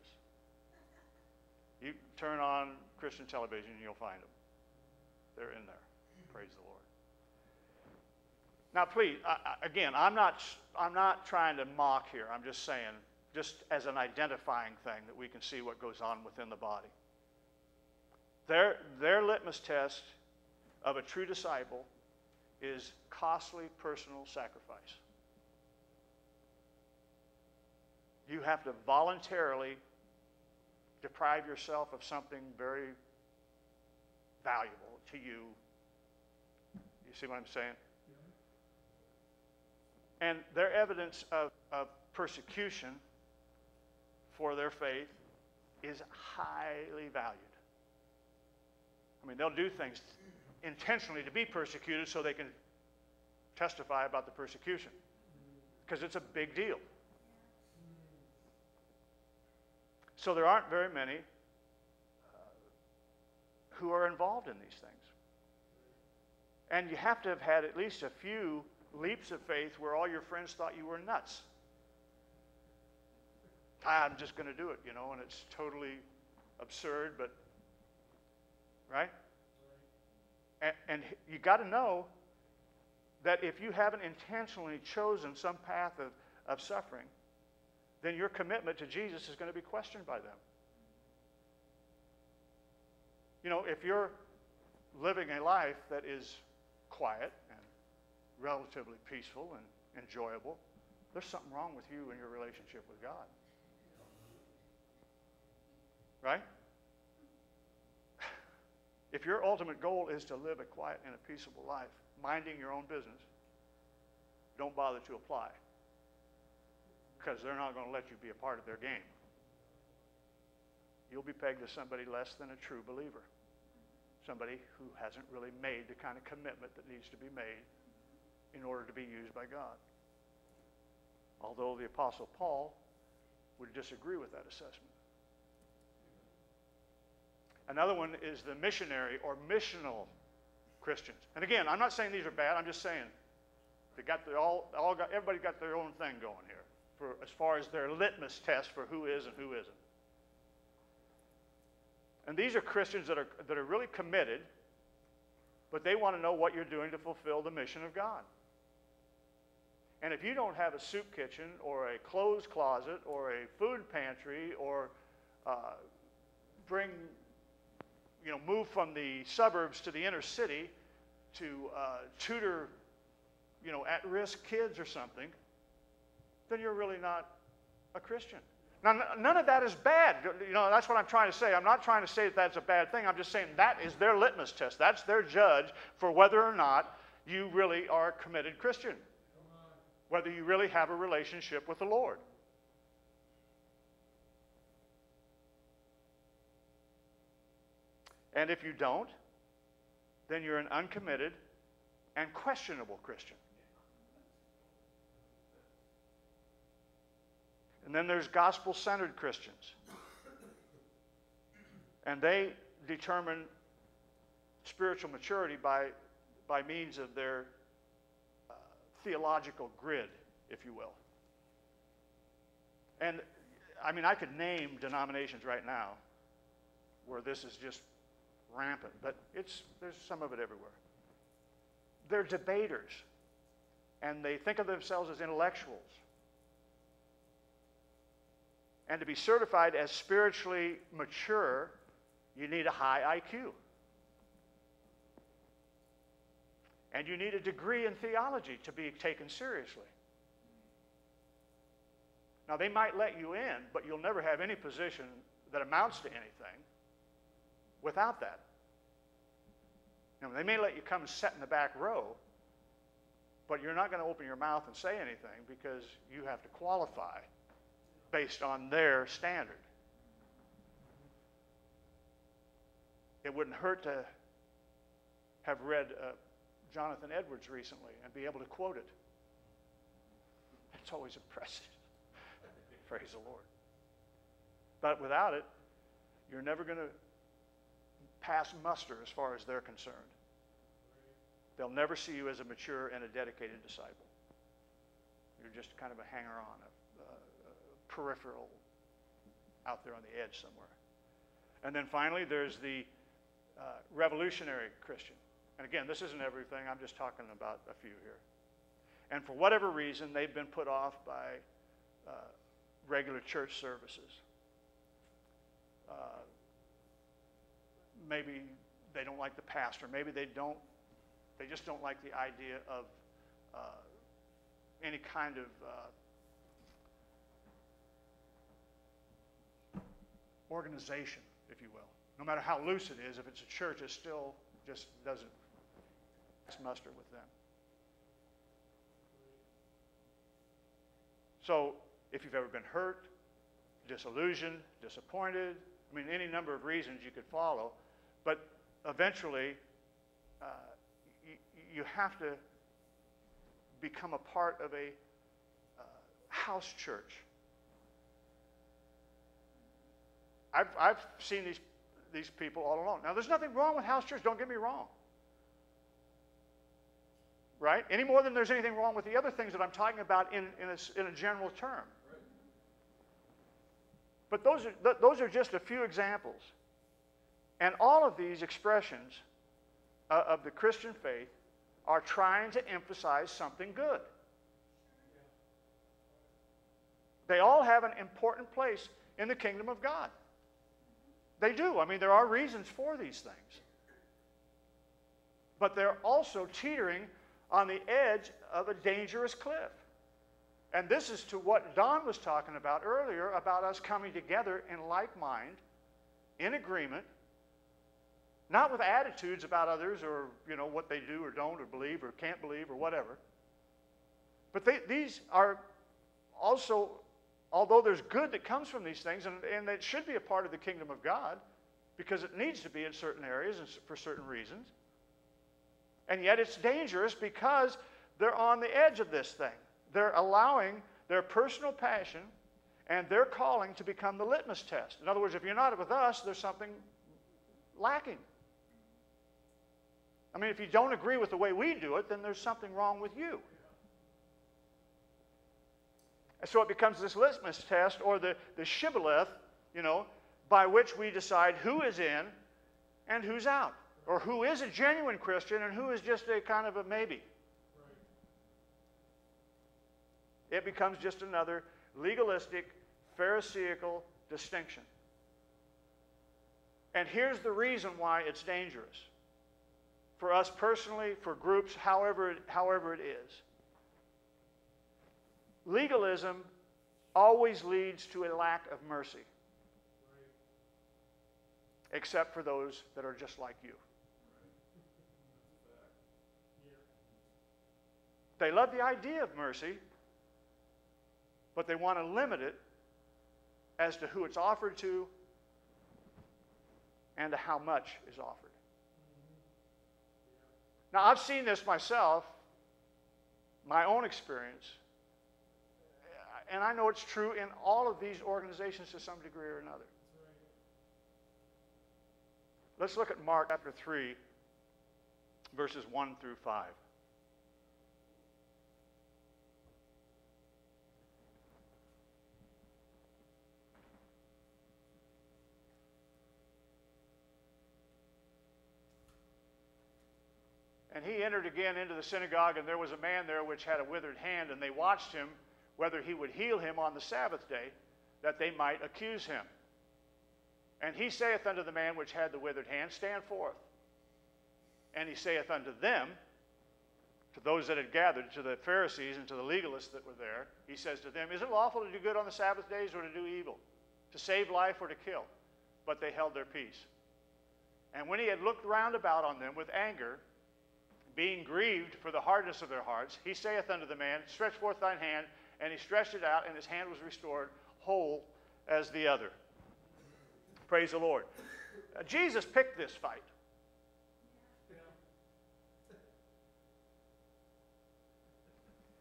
You turn on Christian television, and you'll find them. They're in there. Praise the Lord. Now, please, I, again, I'm not, I'm not trying to mock here. I'm just saying, just as an identifying thing that we can see what goes on within the body. Their, their litmus test of a true disciple is costly personal sacrifice. You have to voluntarily deprive yourself of something very valuable to you. You see what I'm saying? And their evidence of, of persecution for their faith is highly valued. I mean, they'll do things intentionally to be persecuted so they can testify about the persecution because it's a big deal. So there aren't very many uh, who are involved in these things. And you have to have had at least a few leaps of faith where all your friends thought you were nuts. I'm just going to do it, you know, and it's totally absurd, but, right? And, and you got to know that if you haven't intentionally chosen some path of, of suffering, then your commitment to Jesus is going to be questioned by them. You know, if you're living a life that is quiet relatively peaceful and enjoyable, there's something wrong with you and your relationship with God. Right? If your ultimate goal is to live a quiet and a peaceable life, minding your own business, don't bother to apply because they're not going to let you be a part of their game. You'll be pegged as somebody less than a true believer, somebody who hasn't really made the kind of commitment that needs to be made in order to be used by God. Although the Apostle Paul would disagree with that assessment. Another one is the missionary or missional Christians. And again, I'm not saying these are bad. I'm just saying they got all, all got, everybody got their own thing going here for as far as their litmus test for who is and who isn't. And these are Christians that are, that are really committed, but they want to know what you're doing to fulfill the mission of God. And if you don't have a soup kitchen or a clothes closet or a food pantry or uh, bring, you know, move from the suburbs to the inner city to uh, tutor, you know, at risk kids or something, then you're really not a Christian. Now, none of that is bad. You know, that's what I'm trying to say. I'm not trying to say that that's a bad thing. I'm just saying that is their litmus test. That's their judge for whether or not you really are a committed Christian, whether you really have a relationship with the Lord. And if you don't, then you're an uncommitted and questionable Christian. And then there's gospel centered Christians. And they determine spiritual maturity by, by means of their theological grid, if you will. And I mean, I could name denominations right now where this is just rampant, but it's, there's some of it everywhere. They're debaters, and they think of themselves as intellectuals. And to be certified as spiritually mature, you need a high IQ. And you need a degree in theology to be taken seriously. Now, they might let you in, but you'll never have any position that amounts to anything without that. Now, they may let you come and sit in the back row, but you're not going to open your mouth and say anything because you have to qualify based on their standard. It wouldn't hurt to have read uh, Jonathan Edwards recently and be able to quote it. It's always impressive. Praise the Lord. But without it, you're never going to pass muster as far as they're concerned. They'll never see you as a mature and a dedicated disciple. You're just kind of a hanger on, a, a, a peripheral out there on the edge somewhere. And then finally, there's the uh, revolutionary Christian. And again, this isn't everything, I'm just talking about a few here. And for whatever reason, they've been put off by uh, regular church services. Uh, maybe they don't like the pastor. Maybe they don't. They just don't like the idea of uh, any kind of uh, organization, if you will. No matter how loose it is, if it's a church, it still just doesn't muster with them. So, if you've ever been hurt, disillusioned, disappointed, I mean, any number of reasons you could follow, but eventually uh, you, you have to become a part of a uh, house church. I've, I've seen these, these people all alone. Now, there's nothing wrong with house church, don't get me wrong. Right? Any more than there's anything wrong with the other things that I'm talking about in, in, a, in a general term. But those are, th- those are just a few examples. And all of these expressions uh, of the Christian faith are trying to emphasize something good. They all have an important place in the kingdom of God. They do. I mean, there are reasons for these things. But they're also teetering on the edge of a dangerous cliff. And this is to what Don was talking about earlier about us coming together in like mind, in agreement, not with attitudes about others or you know what they do or don't or believe or can't believe or whatever. But they, these are also, although there's good that comes from these things, and, and it should be a part of the kingdom of God, because it needs to be in certain areas and for certain reasons. And yet it's dangerous because they're on the edge of this thing. They're allowing their personal passion and their calling to become the litmus test. In other words, if you're not with us, there's something lacking. I mean, if you don't agree with the way we do it, then there's something wrong with you. And so it becomes this litmus test or the, the shibboleth, you know, by which we decide who is in and who's out, or who is a genuine Christian and who is just a kind of a maybe. It becomes just another legalistic, Pharisaical distinction. And here's the reason why it's dangerous for us personally, for groups, however it, however it is. Legalism always leads to a lack of mercy, except for those that are just like you. They love the idea of mercy, but they want to limit it as to who it's offered to and to how much is offered. Now, I've seen this myself, my own experience, and I know it's true in all of these organizations to some degree or another. Let's look at Mark chapter 3, verses 1 through 5. And he entered again into the synagogue, and there was a man there which had a withered hand, and they watched him whether he would heal him on the Sabbath day, that they might accuse him. And he saith unto the man which had the withered hand, Stand forth. And he saith unto them, to those that had gathered, to the Pharisees and to the legalists that were there, he says to them, Is it lawful to do good on the Sabbath days or to do evil? To save life or to kill? But they held their peace. And when he had looked round about on them with anger, being grieved for the hardness of their hearts, he saith unto the man, Stretch forth thine hand. And he stretched it out, and his hand was restored, whole as the other. Praise the Lord. Uh, Jesus picked this fight.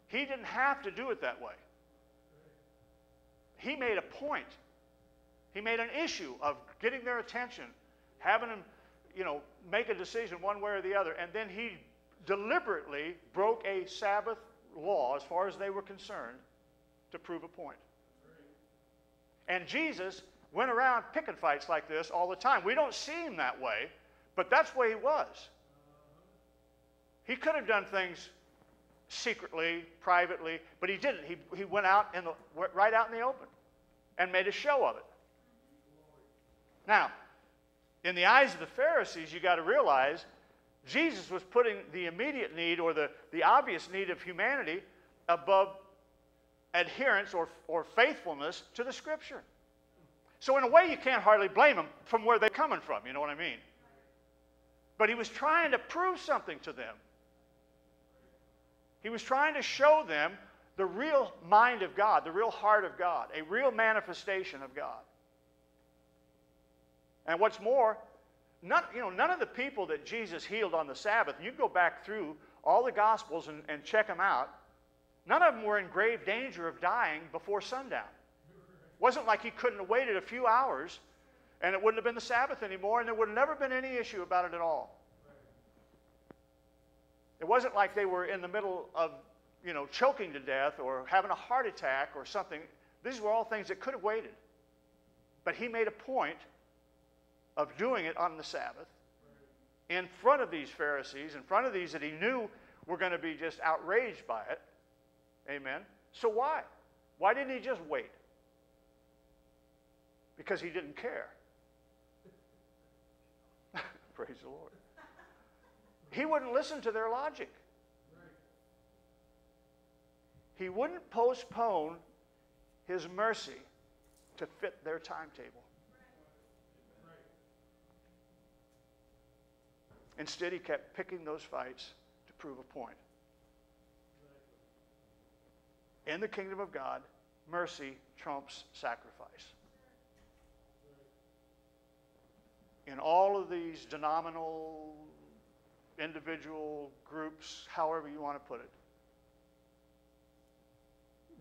He didn't have to do it that way. He made a point. He made an issue of getting their attention, having them, you know, make a decision one way or the other, and then he deliberately broke a Sabbath law as far as they were concerned to prove a point. And Jesus went around picking fights like this all the time. We don't see him that way, but that's where he was. He could have done things secretly, privately, but he didn't. He, he went out in the, right out in the open and made a show of it. Now, in the eyes of the Pharisees, you got to realize Jesus was putting the immediate need or the, the obvious need of humanity above adherence or, or faithfulness to the Scripture. So, in a way, you can't hardly blame them from where they're coming from, you know what I mean? But he was trying to prove something to them. He was trying to show them the real mind of God, the real heart of God, a real manifestation of God. And what's more, none, you know, none of the people that Jesus healed on the Sabbath, you go back through all the Gospels and, and check them out, none of them were in grave danger of dying before sundown. It wasn't like he couldn't have waited a few hours And it wouldn't have been the Sabbath anymore, and there would have never been any issue about it at all. It wasn't like they were in the middle of, you know, choking to death or having a heart attack or something. These were all things that could have waited. But he made a point of doing it on the Sabbath in front of these Pharisees, in front of these that he knew were going to be just outraged by it. Amen. So why? Why didn't he just wait? Because he didn't care. Praise the Lord. He wouldn't listen to their logic. He wouldn't postpone his mercy to fit their timetable. Instead, he kept picking those fights to prove a point. In the kingdom of God, mercy trumps sacrifice. In all of these denominational, individual groups, however you want to put it,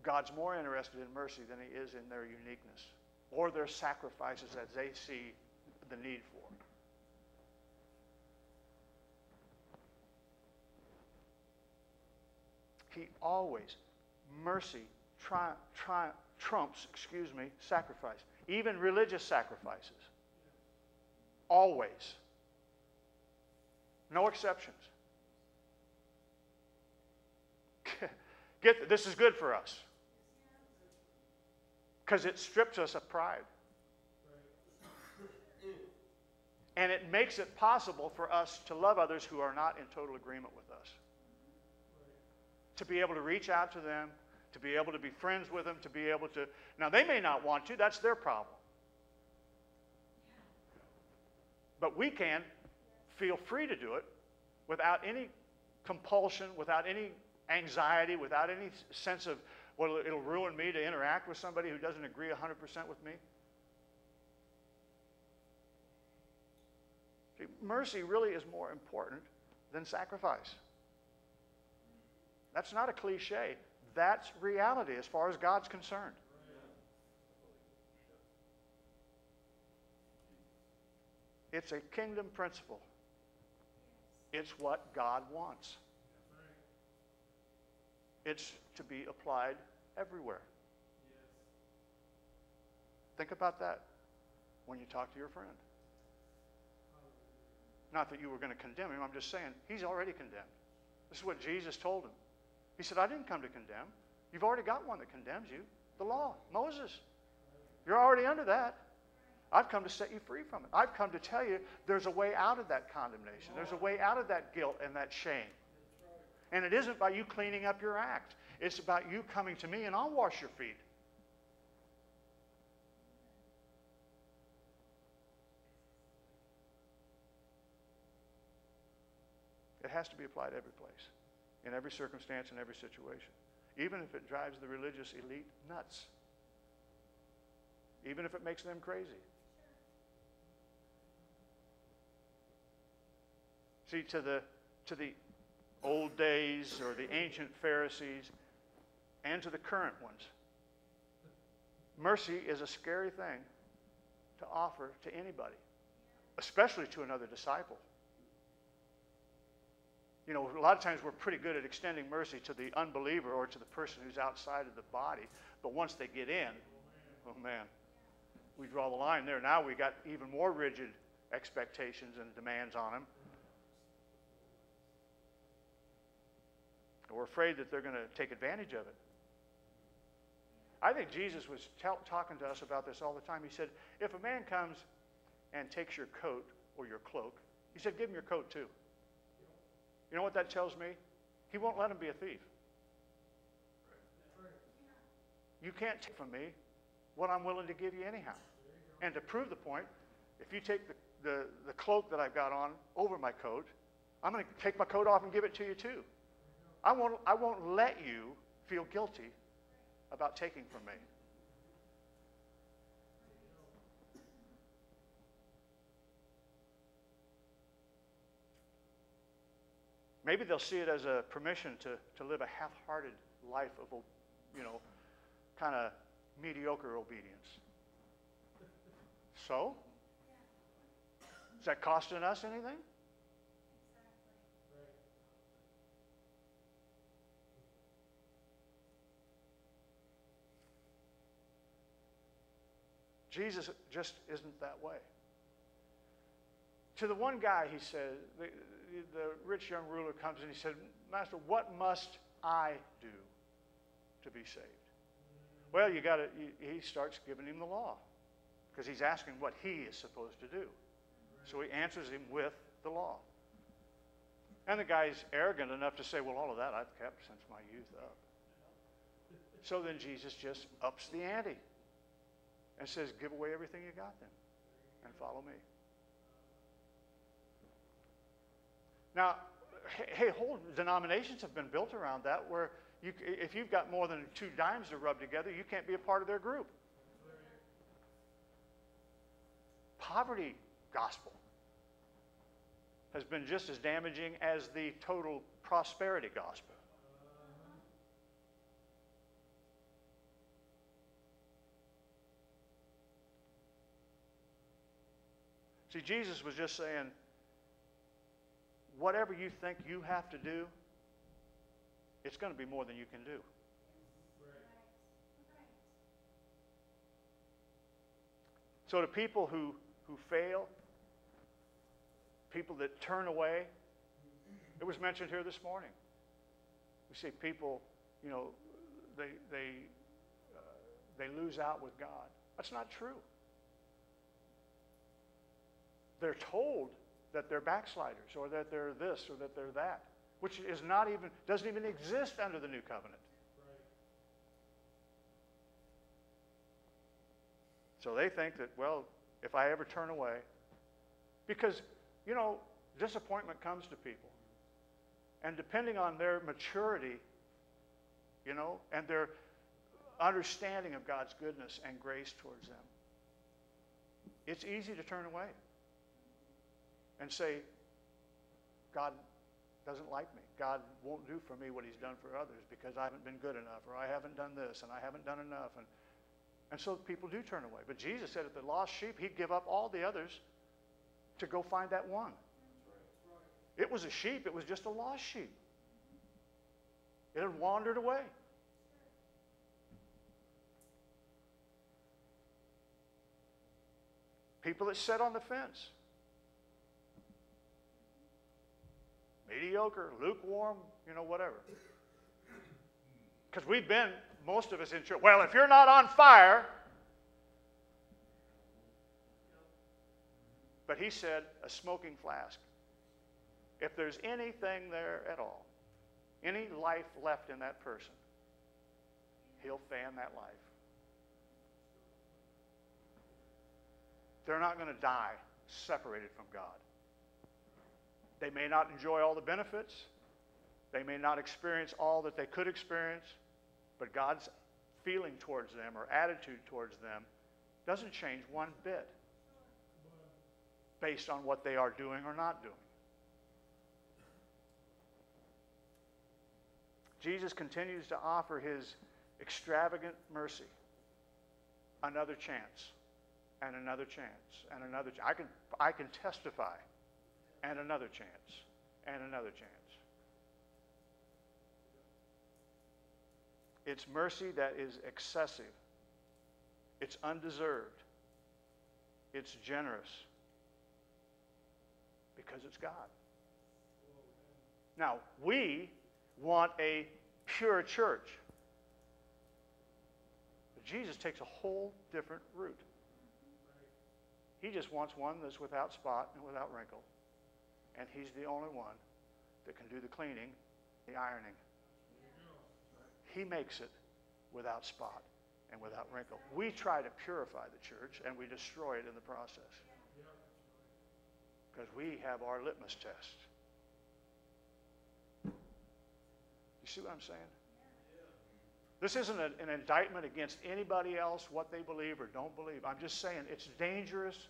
God's more interested in mercy than he is in their uniqueness or their sacrifices that they see the need for. He always, mercy tri- tri- trumps, excuse me, sacrifice, even religious sacrifices. Always. No exceptions. Get this is good for us because it strips us of pride. And it makes it possible for us to love others who are not in total agreement with us. To be able to reach out to them, to be able to be friends with them, to be able to. Now, they may not want to, that's their problem. But we can feel free to do it without any compulsion, without any anxiety, without any sense of, well, it'll ruin me to interact with somebody who doesn't agree 100% with me. See, mercy really is more important than sacrifice. That's not a cliche. That's reality as far as God's concerned. It's a kingdom principle. It's what God wants. It's to be applied everywhere. Think about that when you talk to your friend. Not that you were going to condemn him, I'm just saying, he's already condemned. This is what Jesus told him. He said, I didn't come to condemn. You've already got one that condemns you the law, Moses. You're already under that. I've come to set you free from it. I've come to tell you there's a way out of that condemnation, there's a way out of that guilt and that shame. And it isn't by you cleaning up your act, it's about you coming to me and I'll wash your feet. It has to be applied every place, in every circumstance, in every situation. Even if it drives the religious elite nuts. Even if it makes them crazy. See, to the, to the old days or the ancient Pharisees and to the current ones, mercy is a scary thing to offer to anybody, especially to another disciple. You know, a lot of times we're pretty good at extending mercy to the unbeliever or to the person who's outside of the body, but once they get in, oh man, we draw the line there. Now we've got even more rigid expectations and demands on them. And We're afraid that they're going to take advantage of it. I think Jesus was talking to us about this all the time. He said, if a man comes and takes your coat or your cloak, he said, give him your coat too. You know what that tells me? He won't let him be a thief. You can't take from me what I'm willing to give you anyhow. And to prove the point, if you take the, the, the cloak that I've got on over my coat, I'm going to take my coat off and give it to you too. I won't, I won't let you feel guilty about taking from me. Maybe they'll see it as a permission to, to live a half hearted life of, you know, kind of mediocre obedience. So, Is that costing us anything? Jesus just isn't that way. To the one guy, he said, the, rich young ruler comes and he said, Master, what must I do to be saved? Well, you got to, he starts giving him the law because he's asking what he is supposed to do. So he answers him with the law. And the guy's arrogant enough to say, Well, all of that I've kept since my youth up. So then Jesus just ups the ante and says, Give away everything you got then and follow me. Now, hey, whole denominations have been built around that where you, if you've got more than two dimes to rub together, you can't be a part of their group. Poverty gospel has been just as damaging as the total prosperity gospel. See, Jesus was just saying, whatever you think you have to do, it's going to be more than you can do. So, to people who, who fail, people that turn away, it was mentioned here this morning. We see people, you know, they, they, uh, they lose out with God. That's not true. They're told that they're backsliders or that they're this or that they're that, which is not even, doesn't even exist under the new covenant. Right. So they think that, well, if I ever turn away, because, you know, disappointment comes to people. And depending on their maturity, you know, and their understanding of God's goodness and grace towards them, it's easy to turn away and say, God doesn't like me. God won't do for me what he's done for others because I haven't been good enough or I haven't done this and I haven't done enough. And, and so people do turn away. But Jesus said, if the lost sheep, he'd give up all the others to go find that one. It was a sheep, it was just a lost sheep. It had wandered away. People that sit on the fence. Mediocre, lukewarm, you know, whatever. Because we've been, most of us in church, well, if you're not on fire, but he said, a smoking flax. If there's anything there at all, any life left in that person, he'll fan that life. They're not going to die separated from God. They may not enjoy all the benefits. They may not experience all that they could experience, but God's feeling towards them or attitude towards them doesn't change one bit based on what they are doing or not doing. Jesus continues to offer his extravagant mercy another chance and another chance and another ch- I can I can testify and another chance and another chance. It's mercy that is excessive. It's undeserved. It's generous because it's God. Now, we want a pure church. But Jesus takes a whole different route. He just wants one that's without spot and without wrinkle. And He's the only one that can do the cleaning, the ironing. He makes it without spot and without wrinkle. We try to purify the church and we destroy it in the process. Because we have our litmus test. You see what I'm saying? This isn't a- an indictment against anybody else, what they believe or don't believe. I'm just saying it's dangerous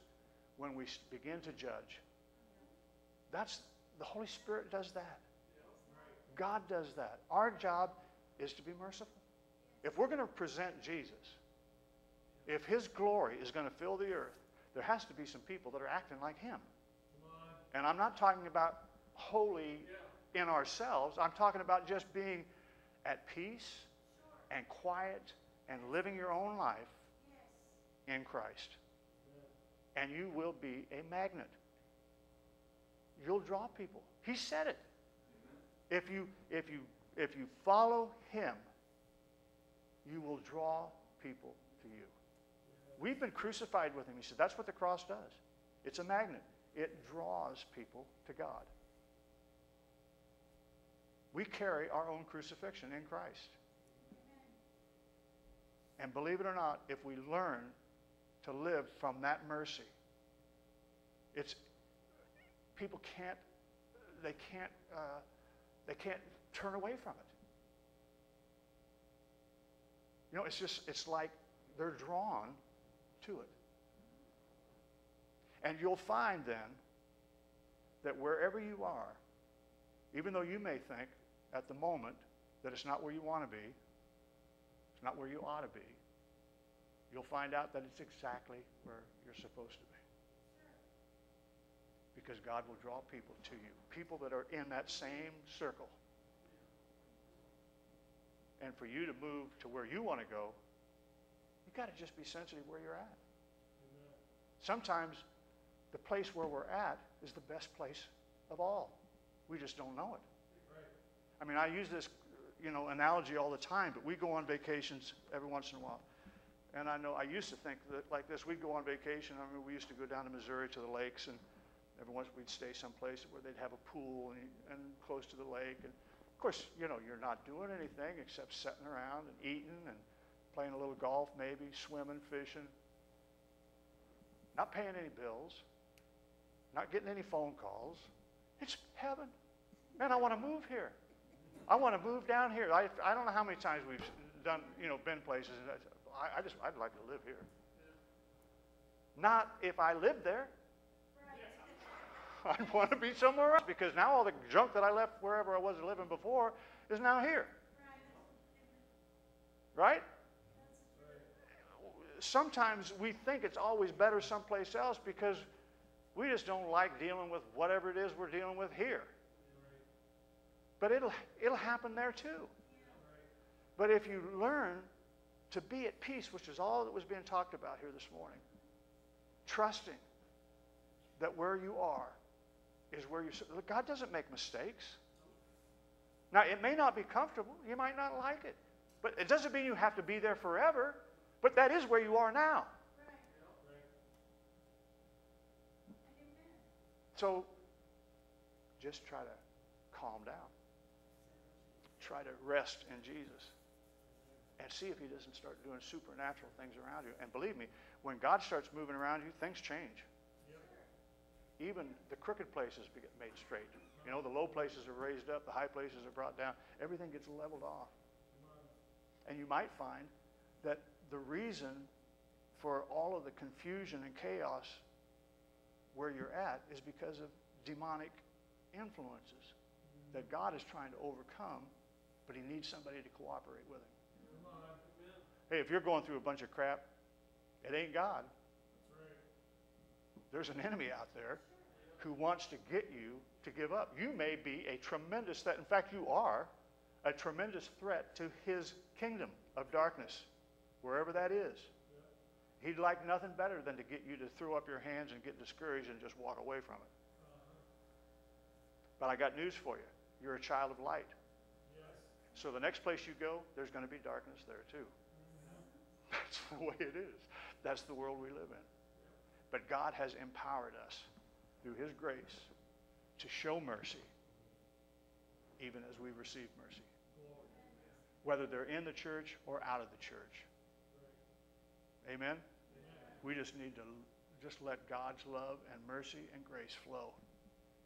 when we begin to judge. That's the Holy Spirit does that. God does that. Our job is to be merciful. If we're going to present Jesus, if his glory is going to fill the earth, there has to be some people that are acting like him. And I'm not talking about holy in ourselves. I'm talking about just being at peace and quiet and living your own life in Christ. And you will be a magnet. You'll draw people. He said it. If you if you if you follow him, you will draw people to you. We've been crucified with him. He said that's what the cross does. It's a magnet. It draws people to God. We carry our own crucifixion in Christ. And believe it or not, if we learn to live from that mercy, it's people can't they can't uh, they can't turn away from it. You know, it's just it's like they're drawn to it. And you'll find then that wherever you are, even though you may think at the moment that it's not where you want to be, it's not where you ought to be, you'll find out that it's exactly where you're supposed to be. Because God will draw people to you, people that are in that same circle. And for you to move to where you want to go, you've got to just be sensitive where you're at. Sometimes the place where we're at is the best place of all. We just don't know it. I mean, I use this, you know, analogy all the time, but we go on vacations every once in a while. And I know I used to think that like this, we'd go on vacation. I mean, we used to go down to Missouri to the lakes, and every once we'd stay someplace where they'd have a pool and, and close to the lake. And of course, you know, you're not doing anything except sitting around and eating and playing a little golf, maybe swimming, fishing, not paying any bills, not getting any phone calls. It's heaven. Man, I want to move here. I want to move down here. I, I don't know how many times we've done, you know, been places. And I, I just, I'd like to live here. Not if I lived there. I'd want to be somewhere else because now all the junk that I left wherever I was living before is now here. Right? Sometimes we think it's always better someplace else because we just don't like dealing with whatever it is we're dealing with here. But it'll, it'll happen there too. But if you learn to be at peace, which is all that was being talked about here this morning, trusting that where you are is where you. Look, God doesn't make mistakes. Now, it may not be comfortable. You might not like it. But it doesn't mean you have to be there forever. But that is where you are now. So just try to calm down. Try to rest in Jesus. And see if he doesn't start doing supernatural things around you. And believe me, when God starts moving around you, things change. Even the crooked places get made straight. You know, the low places are raised up, the high places are brought down. Everything gets leveled off. And you might find that the reason for all of the confusion and chaos where you're at is because of demonic influences that God is trying to overcome, but he needs somebody to cooperate with him. Hey, if you're going through a bunch of crap, it ain't God. There's an enemy out there who wants to get you to give up. You may be a tremendous threat. In fact, you are a tremendous threat to his kingdom of darkness, wherever that is. He'd like nothing better than to get you to throw up your hands and get discouraged and just walk away from it. But I got news for you. You're a child of light. So the next place you go, there's going to be darkness there too. That's the way it is. That's the world we live in. But God has empowered us through His grace to show mercy, even as we receive mercy, whether they're in the church or out of the church. Amen? We just need to just let God's love and mercy and grace flow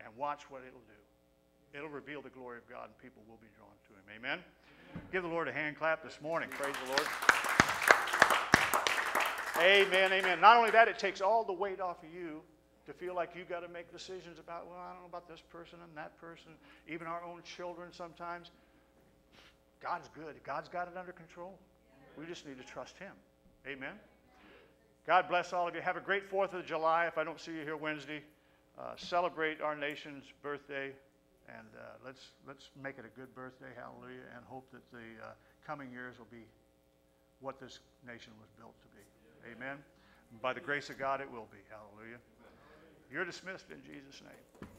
and watch what it'll do. It'll reveal the glory of God and people will be drawn to Him. Amen? Give the Lord a hand clap this morning. Praise the Lord. Amen, amen. Not only that, it takes all the weight off of you to feel like you've got to make decisions about, well, I don't know about this person and that person, even our own children sometimes. God's good. God's got it under control. We just need to trust Him. Amen. God bless all of you. Have a great 4th of July. If I don't see you here Wednesday, uh, celebrate our nation's birthday and uh, let's, let's make it a good birthday. Hallelujah. And hope that the uh, coming years will be what this nation was built to be. Amen. By the grace of God, it will be. Hallelujah. You're dismissed in Jesus' name.